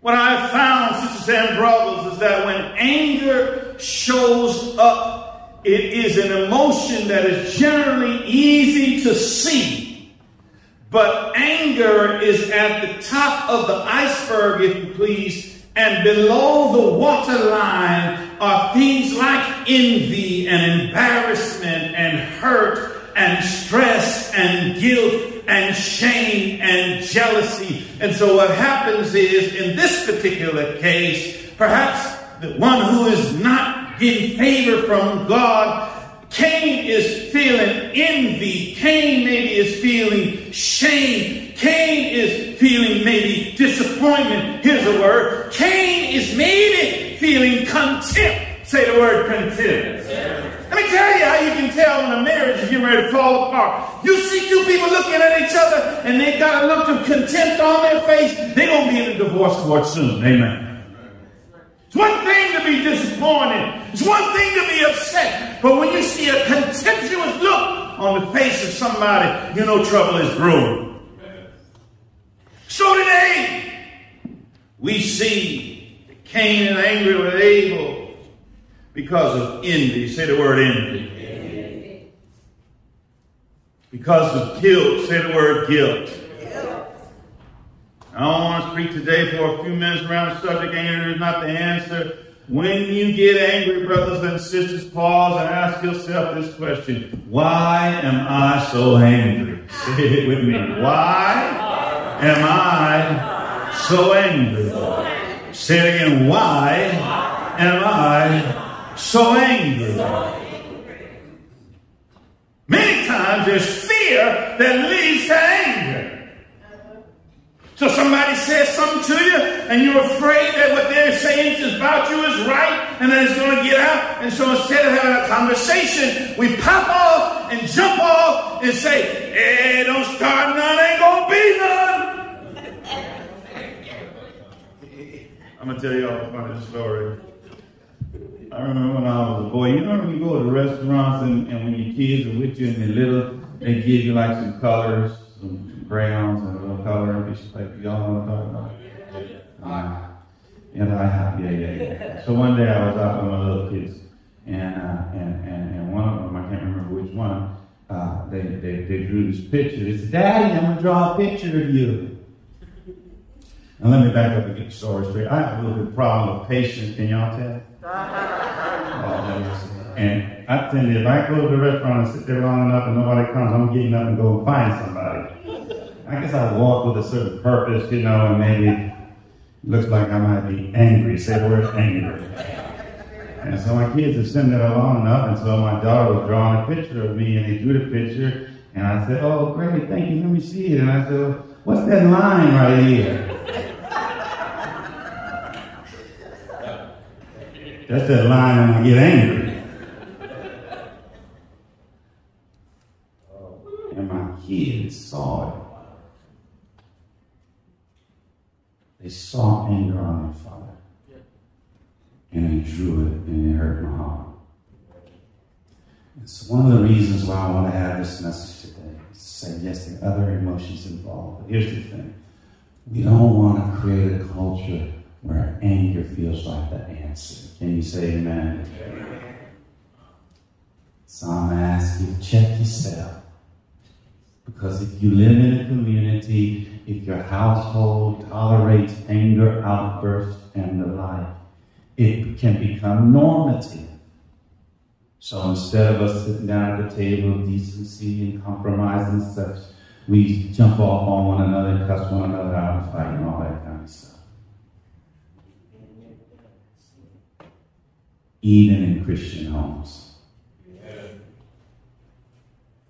Speaker 1: What I have found, sisters and brothers, is that when anger shows up, it is an emotion that is generally easy to see. But anger is at the top of the iceberg, if you please, and below the waterline are things like envy and embarrassment and hurt and stress and guilt and shame and jealousy. And so what happens is, in this particular case, perhaps the one who is not getting favor from God Cain is feeling envy. Cain maybe is feeling shame. Cain is feeling maybe disappointment. Here's a word. Cain is maybe feeling contempt. Say the word contempt. Let me tell you how you can tell when a marriage is getting ready to fall apart. You see two people looking at each other and they got a look of contempt on their face. They're going to be in a divorce court soon. Amen. It's one thing to be disappointed. It's one thing to be upset. But when you see a contemptuous look on the face of somebody, you know trouble is brewing. So today, we see Cain is angry with Abel because of envy. Say the word envy. Because of guilt. Say the word guilt. I don't want to speak today for a few minutes around the subject. Anger is not the answer. When you get angry, brothers and sisters, pause and ask yourself this question. Why am I so angry? Say it with me. Why am I so angry? Say it again. Why am I so angry? Many times there's fear that leads to anger. So somebody says something to you, and you're afraid that what they're saying about you is right, and that it's going to get out. And so instead of having a conversation, we pop off and jump off and say, "Hey, don't start none, ain't gonna be none." [LAUGHS] I'm gonna tell y'all a funny story. I remember when I was a boy. You know when you go to restaurants and, and when your kids are with you and they're little, they give you like some colors, some crayons and a little color piece of paper. Y'all know what I'm talking about? Uh, and I have, yeah, yeah, yeah. So one day I was out with my little kids, and uh, and, and and one of them, I can't remember which one, uh, they, they they drew this picture. They said, "Daddy, I'm gonna draw a picture of you." Now let me back up and get the story straight. I have a little bit problem with patience. Can y'all tell? [LAUGHS] Oh, and I tell you, if I go to the restaurant and sit there long enough and nobody comes, I'm getting up and go find somebody. I guess I walk with a certain purpose, you know, and maybe looks like I might be angry. Say the word angry. And so my kids have sitting there long enough, and so my daughter was drawing a picture of me, and they drew the picture, and I said, "Oh, great, thank you. Let me see it." And I said, "What's that line right here?" That's that line when I get angry. And my kids saw it. They saw anger on my father. And they drew it and it hurt my heart. It's one of the reasons why I want to have this message today. Is to say, yes, there are other emotions involved. But here's the thing. We don't want to create a culture where anger feels like the answer. Can you say amen? amen. So I'm asking you to check yourself. Because if you live in a community, if your household tolerates anger outbursts and the like, it can become normative. So instead of us sitting down at the table of decency and compromise and such, we jump off on one another cuss one another out and fight and all that kind of stuff. Even in Christian homes.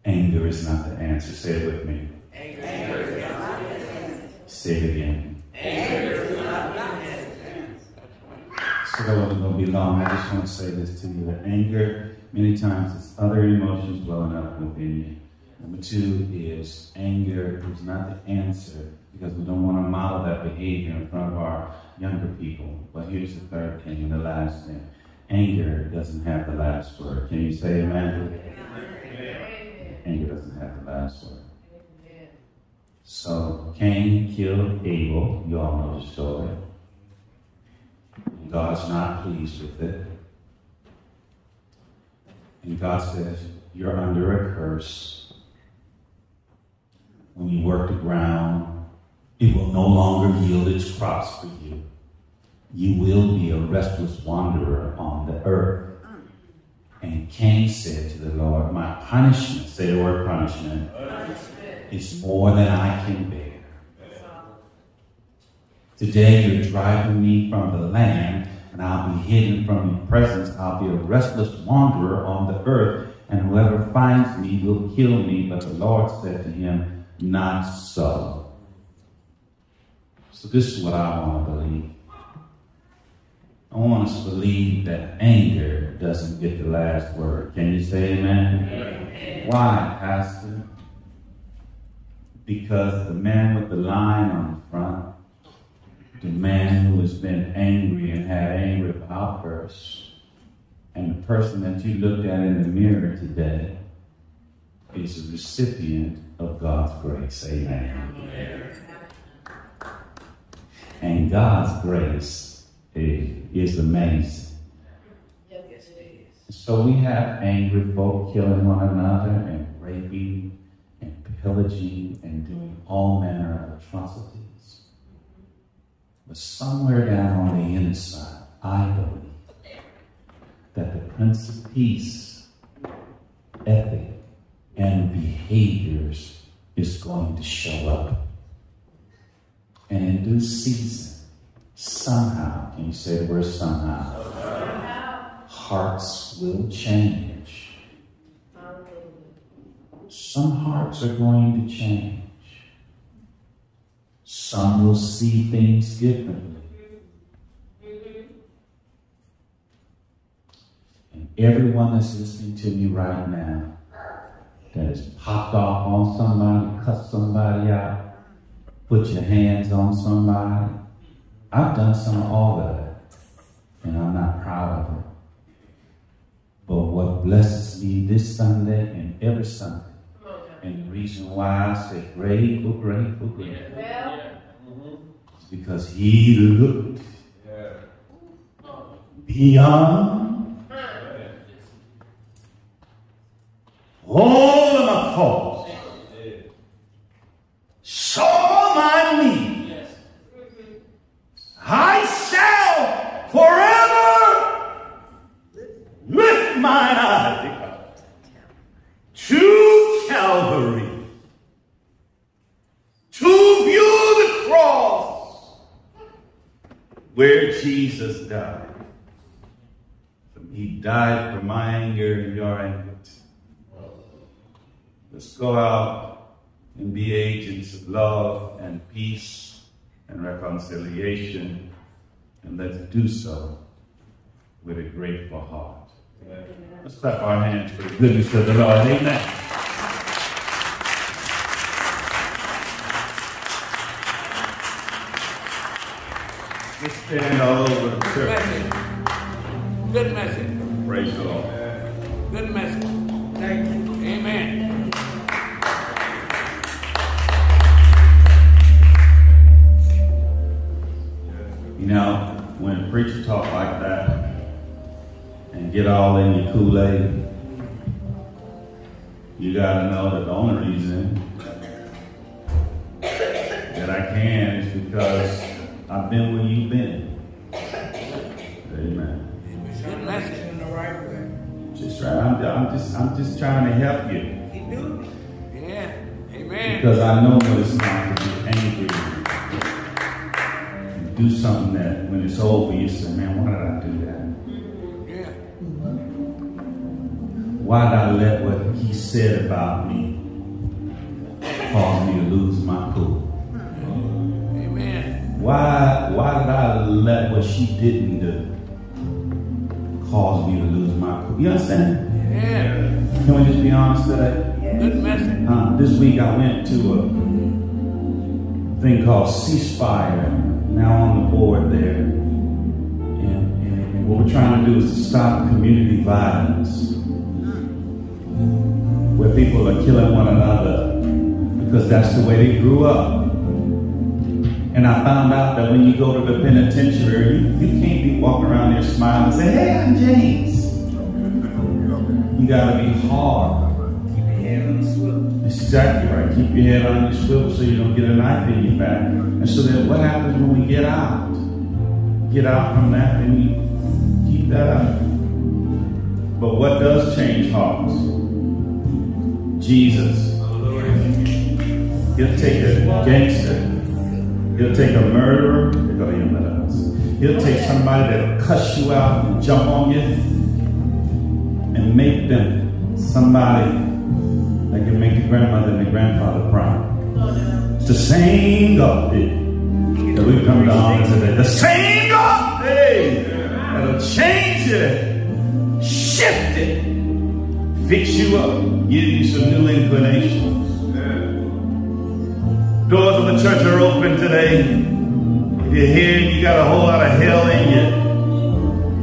Speaker 1: Anger is not the answer. Say it with me. Anger is not the answer. Say it again. Anger is not the answer. So that wasn't going to be long. I just want to say this to you that anger, many times, it's other emotions welling up within you. Number two is anger is not the answer because we don't want to model that behavior in front of our younger people. But here's the third thing and the last thing. Anger doesn't have the last word. Can you say amen? Anger doesn't have the last word. So Cain killed Abel. You all know the story. And God's not pleased with it. And God says, You're under a curse. When you work the ground, it will no longer yield its crops for you. You will be a restless wanderer on the earth. And Cain said to the Lord, My punishment, say the word punishment, punishment. is more than I can bear. Today you're driving me from the land, and I'll be hidden from your presence. I'll be a restless wanderer on the earth, and whoever finds me will kill me. But the Lord said to him, Not so. So this is what I want to believe. I want us to believe that anger doesn't get the last word. Can you say amen? amen? Why, Pastor? Because the man with the line on the front, the man who has been angry and had angry outbursts, and the person that you looked at in the mirror today is a recipient of God's grace. Amen. amen. And God's grace is amazing. So we have angry folk killing one another and raping and pillaging and doing all manner of atrocities. But somewhere down on the inside, I believe that the Prince of Peace ethic and behaviors is going to show up. And in due season, somehow, can you say the word somehow? Hearts will change. some hearts are going to change. Some will see things differently. And everyone that's listening to me right now that has popped off on somebody, cut somebody out, put your hands on somebody. I've done some of all of that, and I'm not proud of it. But what blesses me this Sunday and every Sunday, and the reason why I say grateful, grateful, grateful, mm-hmm. is because He looked beyond all of my faults, saw my need. I shall forever lift mine eye to Calvary to view the cross where Jesus died. He died for my anger and your anger. Let's go out and be agents of love and peace and reconciliation, and let's do so with a grateful heart. Let's clap our hands for the goodness of the Lord. Amen. Let's stand all over the church.
Speaker 3: Good message.
Speaker 13: Praise the Lord.
Speaker 3: Good message.
Speaker 1: All in your Kool-Aid, you gotta know that the only reason that I can is because I've been where you've been. Amen.
Speaker 3: Message.
Speaker 4: In the right way.
Speaker 1: Just right. I'm, I'm just I'm just trying to help you.
Speaker 4: He do.
Speaker 3: Yeah. Amen.
Speaker 1: Because I know what it's like to be angry. Do something that when it's over, you say, Why did I let what he said about me cause me to lose my cool?
Speaker 3: Amen.
Speaker 1: Why why did I let what she didn't do cause me to lose my cool? You understand?
Speaker 3: Yeah.
Speaker 1: Can we just be honest today?
Speaker 3: Good message.
Speaker 1: Uh, this week I went to a thing called Ceasefire, now on the board there. And, and, and what we're trying to do is to stop community violence, where people are killing one another because that's the way they grew up. And I found out that when you go to the penitentiary, you, you can't be walking around there smiling and say, hey, I'm James. You gotta be hard.
Speaker 4: Keep your head on the swivel.
Speaker 1: That's exactly right. Keep your head on your swivel so you don't get a knife in your back. And so then what happens when we get out? Get out from that and we keep that up. But what does change hearts? Jesus. He'll take a gangster. He'll take a murderer. He'll take somebody that'll cuss you out and jump on you and make them somebody that can make the grandmother and the grandfather proud. It's the same God that we've come to honor today. The same God that'll change it, shift it, fix you up, give you some new inclinations. Doors of the church are open today. If you're here and you got a whole lot of hell in you,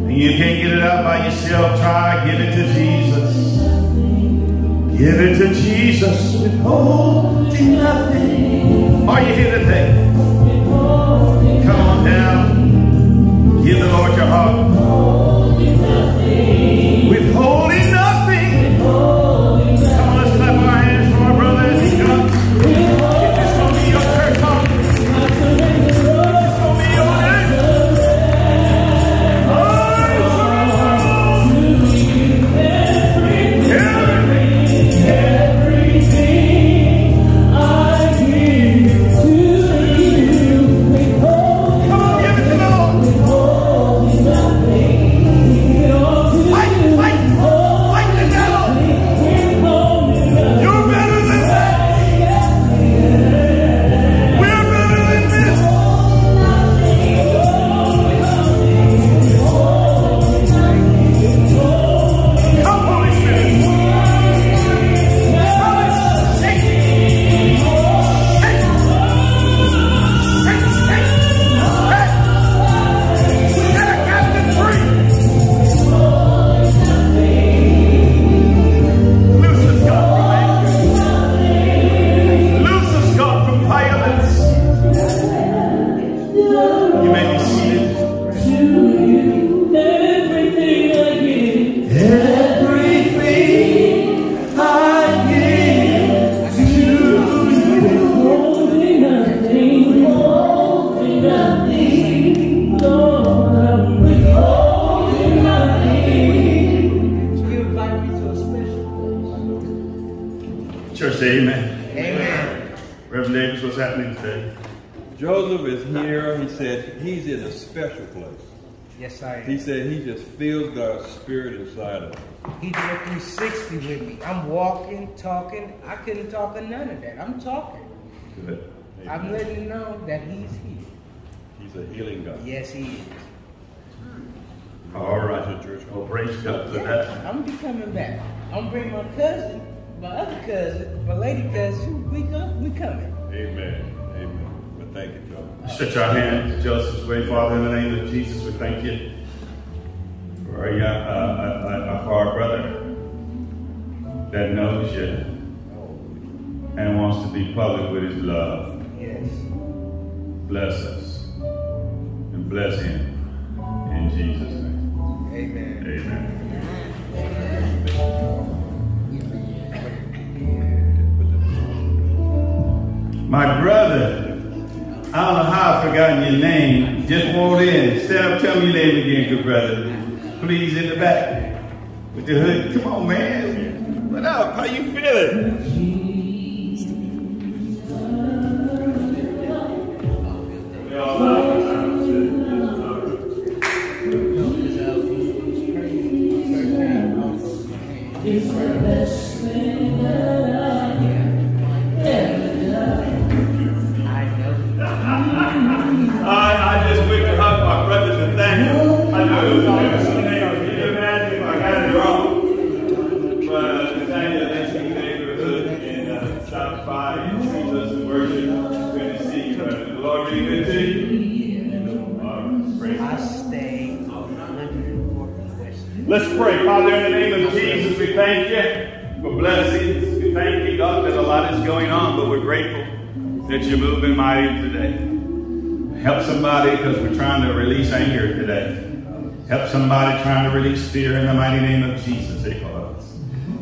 Speaker 1: and you can't get it out by yourself, try, give it to Jesus. Give it to Jesus, withholding nothing. Are you here today? Come on down. Give the Lord your heart. Church, say amen.
Speaker 4: Amen.
Speaker 1: Reverend Davis, what's happening today?
Speaker 2: Joseph is here. He said he's in a special place.
Speaker 4: Yes, I am.
Speaker 2: He said he just feels God's spirit inside of him.
Speaker 4: He did a 360 with me. I'm walking, talking. I couldn't talk of none of that. I'm talking.
Speaker 1: Good.
Speaker 4: I'm letting you know that he's here.
Speaker 2: He's a healing God.
Speaker 4: Yes, he is.
Speaker 1: All right. Well, oh, praise God for that.
Speaker 4: I'm be coming back. I'm gonna my cousin, my other cousin, my lady cousin. We go, we coming.
Speaker 2: Amen. Amen. But thank you, Joe.
Speaker 1: Stretch our hand Joseph's way, Father, in the name of Jesus. We thank you for our, young, uh, uh, uh, for our brother that knows you and wants to be public with his love.
Speaker 4: Yes.
Speaker 1: Bless us and bless him in Jesus' name.
Speaker 4: Amen.
Speaker 1: Amen. Amen. My brother, I don't know how I've forgotten your name. Just walked in. Stand up, tell me your name again, good brother. Please, in the back. With the hood. Come on, man. What up? How you feeling? Father, in the name of Jesus, we thank you for blessings. We thank you, God, that a lot is going on, but we're grateful that you're moving mighty today. Help somebody because we're trying to release anger today. Help somebody trying to release fear in the mighty name of Jesus. eh, God.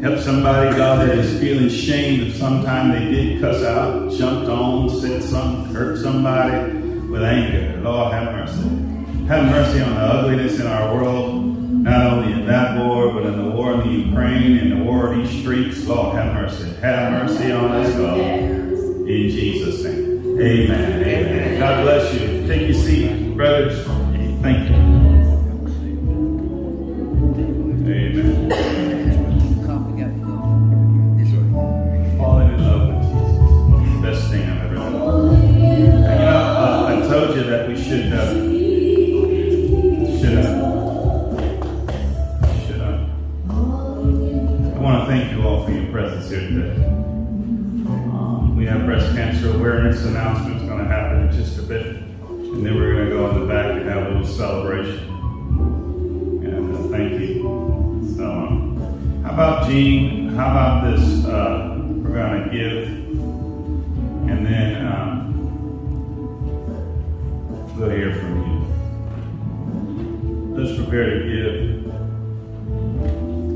Speaker 1: Help somebody, God, that is feeling shame if sometime they did cuss out, jumped on, said something, hurt somebody with anger. Lord, have mercy. Have mercy on the ugliness in our world, not only in that war, but in the war in the Ukraine, in the war in these streets. Lord, have mercy. Have mercy on us, God. In Jesus' name. Amen. Amen. God bless you. Take your seat, brothers. Thank you. All for your presence here today. Um, we have breast cancer awareness announcements going to happen in just a bit. And then we're going to go in the back and have a little celebration. And uh, thank you. So, um, how about Gene? How about this? Uh, we're going to give, and then um, we'll hear from you. Let's prepare to give.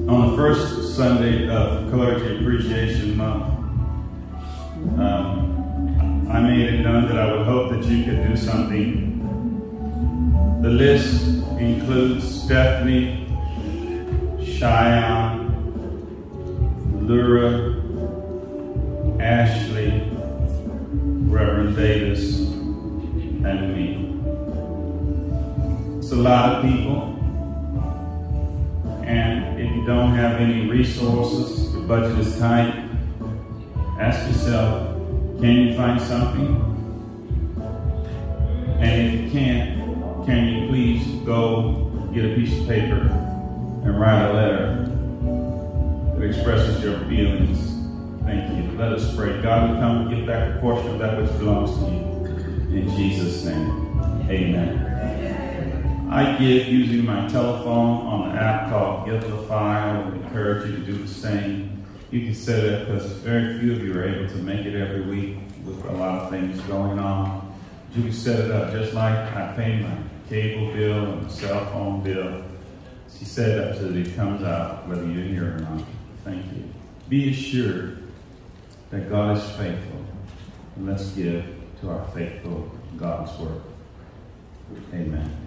Speaker 1: On the first Sunday of Clergy Appreciation Month, um, I made it known that I would hope that you could do something. The list includes Stephanie, Cheyenne, Lura, Ashley, Reverend Davis, and me. It's a lot of people. And if you don't have any resources, your budget is tight, ask yourself, can you find something? And if you can't, can you please go get a piece of paper and write a letter that expresses your feelings? Thank you. Let us pray. God, we come to give back a portion of that which belongs to you. In Jesus' name, amen. I give using my telephone on an app called Givelify. I would encourage you to do the same. You can set it up because very few of you are able to make it every week with a lot of things going on. You can set it up just like I pay my cable bill and my cell phone bill. She set it up so that it comes out whether you're here or not. Thank you. Be assured that God is faithful. And let's give to our faithful God's work. Amen.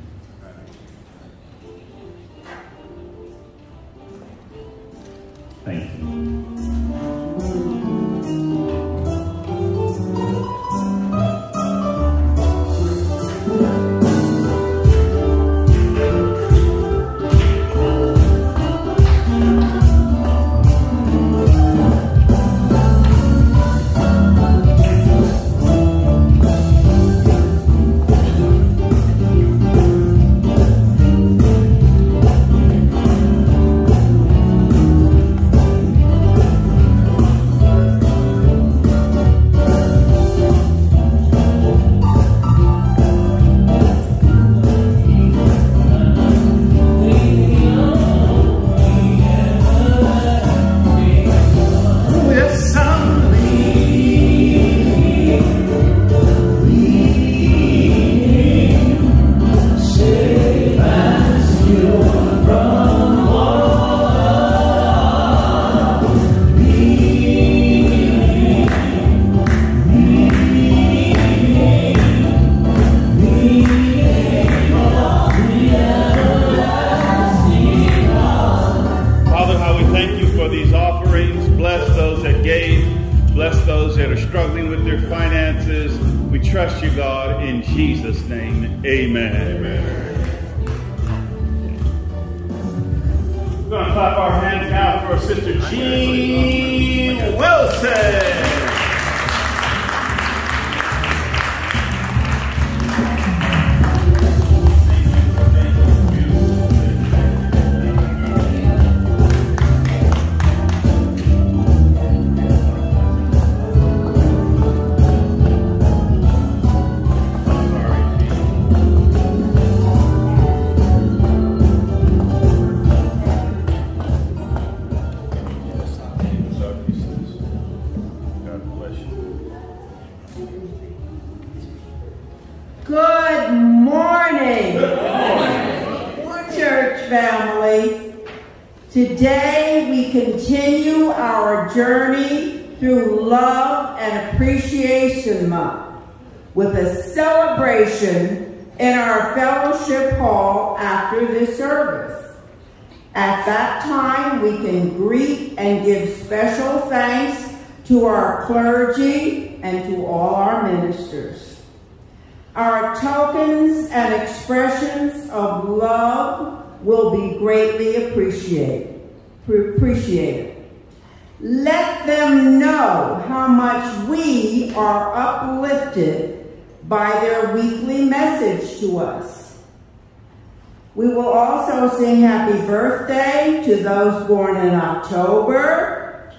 Speaker 14: Sing happy birthday to those born in October.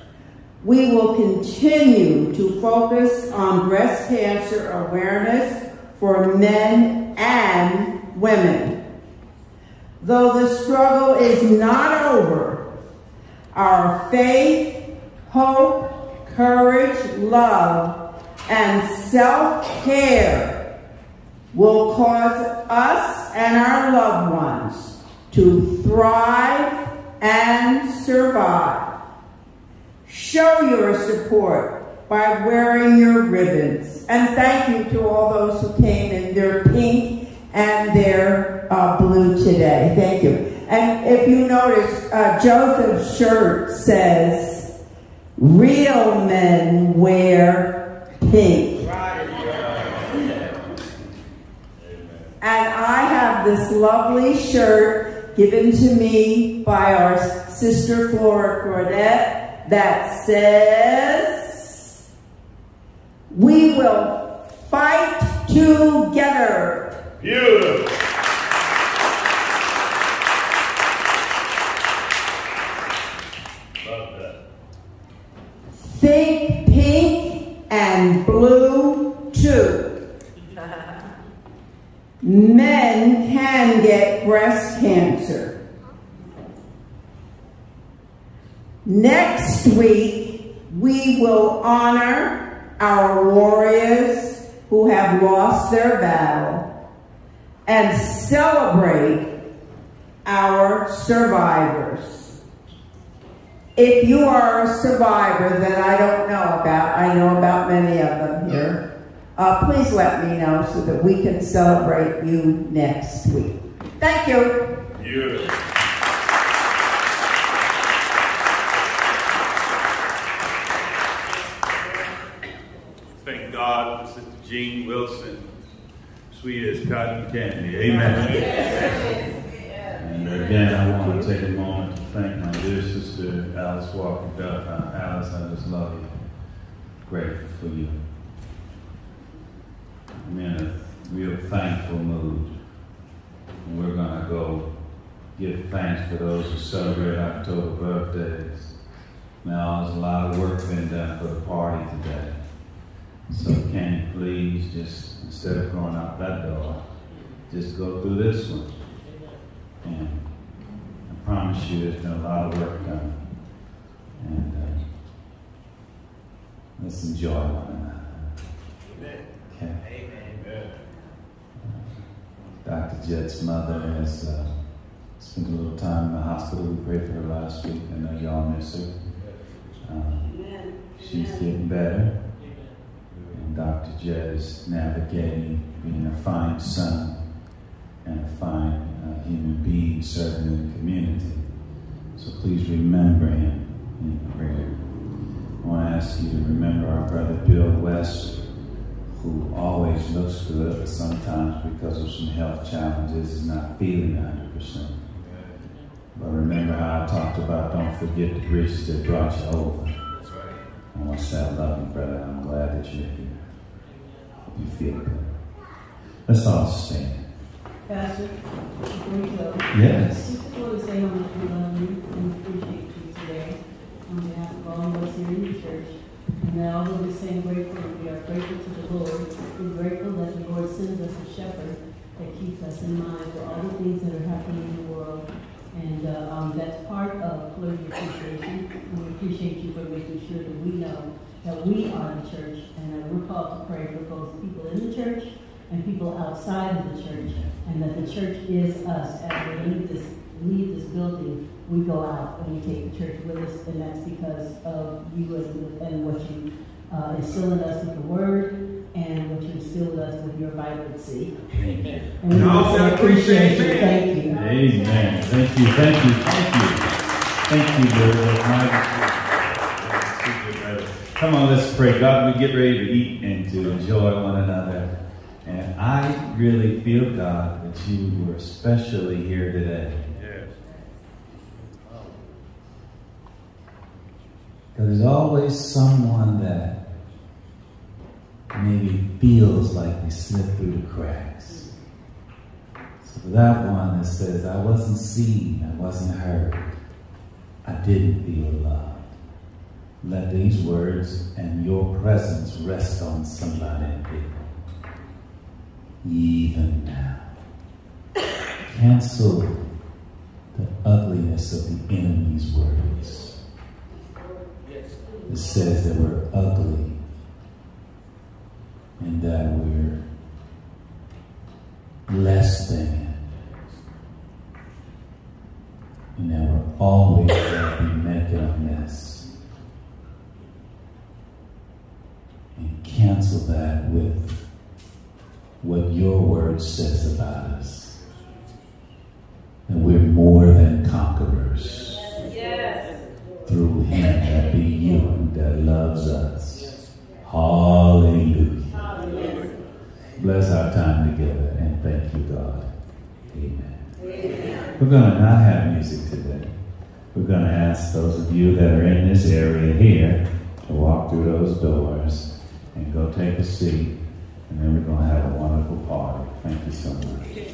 Speaker 14: We will continue to focus on breast cancer awareness for men and women. Though the struggle is not over, our faith, hope, courage, love, and self-care will cause us and our loved ones to thrive and survive. Show your support by wearing your ribbons. And thank you to all those who came in their pink and their uh, blue today. Thank you. And if you notice, uh, Joseph's shirt says, real men wear pink. And I have this lovely shirt given to me by our sister Flora Claudette that says, We will fight together.
Speaker 2: Beautiful. Love that.
Speaker 14: Think pink and blue too. Men can get breast cancer. Next week, we will honor our warriors who have lost their battle and celebrate our survivors. If you are a survivor that I don't know about, I know about many of them here, uh, please let me know so that we can celebrate you next week. Thank you.
Speaker 2: Beautiful. Thank God for Sister Jean Wilson. Sweet as cotton candy. Amen.
Speaker 1: And again, I want to take a moment to thank my dear sister Alice Walker Duff. Alice, I just love you. Grateful for you. I'm in a real thankful mood. And we're going to go give thanks for those who celebrate October birthdays. Now, there's a lot of work been done for the party today. So can you please just, instead of going out that door, just go through this one. And I promise you there's been a lot of work done. And uh, let's enjoy one another. Okay. Dr. Jet's mother has uh, spent a little time in the hospital. We prayed for her last week. I know y'all miss her. Um, she's getting better. And Dr. Jet is navigating being a fine son and a fine uh, human being serving in the community. So please remember him in prayer. I want to ask you to remember our brother Bill West, who always looks good, but sometimes because of some health challenges is not feeling 100%. But remember how I talked about don't forget the bridges that brought you over. I want to say I love you, brother. I'm glad that you're here. Hope you feel good. Let's all stand.
Speaker 15: Pastor, before you go.
Speaker 1: Yes.
Speaker 15: I just want to say how much we love you and appreciate you today on behalf of all of us here in the church. And that although we're saying grateful, we are grateful to the Lord. We're grateful that the Lord sends us a shepherd that keeps us in mind for all the things that are happening in the world. And uh, um, that's part of clergy appreciation. And we appreciate you for making sure that we know that we are the church and that we're called to pray for both people in the church and people outside of the church, and that the church is us. As we leave this, leave this building, we go out and we take the church with us, and that's because of you and, and what you uh, instill in us with the word, and what you instill with us with your vibrancy.
Speaker 1: Thank you.
Speaker 15: And we want to appreciate you. Thank you.
Speaker 1: Amen. Thank you, thank you, thank you. Thank you, brother. My- Come on, let's pray. God, we get ready to eat and to enjoy one another. And I really feel, God, that you were especially here today.
Speaker 2: Yes.
Speaker 1: There's always someone that maybe feels like they slipped through the cracks. So for that one that says, I wasn't seen, I wasn't heard, I didn't feel loved. Let these words and your presence rest on somebody and people. Even now. Cancel the ugliness of the enemy's words. It says that we're ugly and that we're less than. And that we're always going to be making a mess. And cancel that with what your word says about us. That we're more than conquerors
Speaker 3: Yes.
Speaker 1: Through him that be you that loves us. Hallelujah. Bless our time together and thank you, God. Amen. We're going to not have music today. We're going to ask those of you that are in this area here to walk through those doors and go take a seat. And then we're going to have a wonderful party. Thank you so much.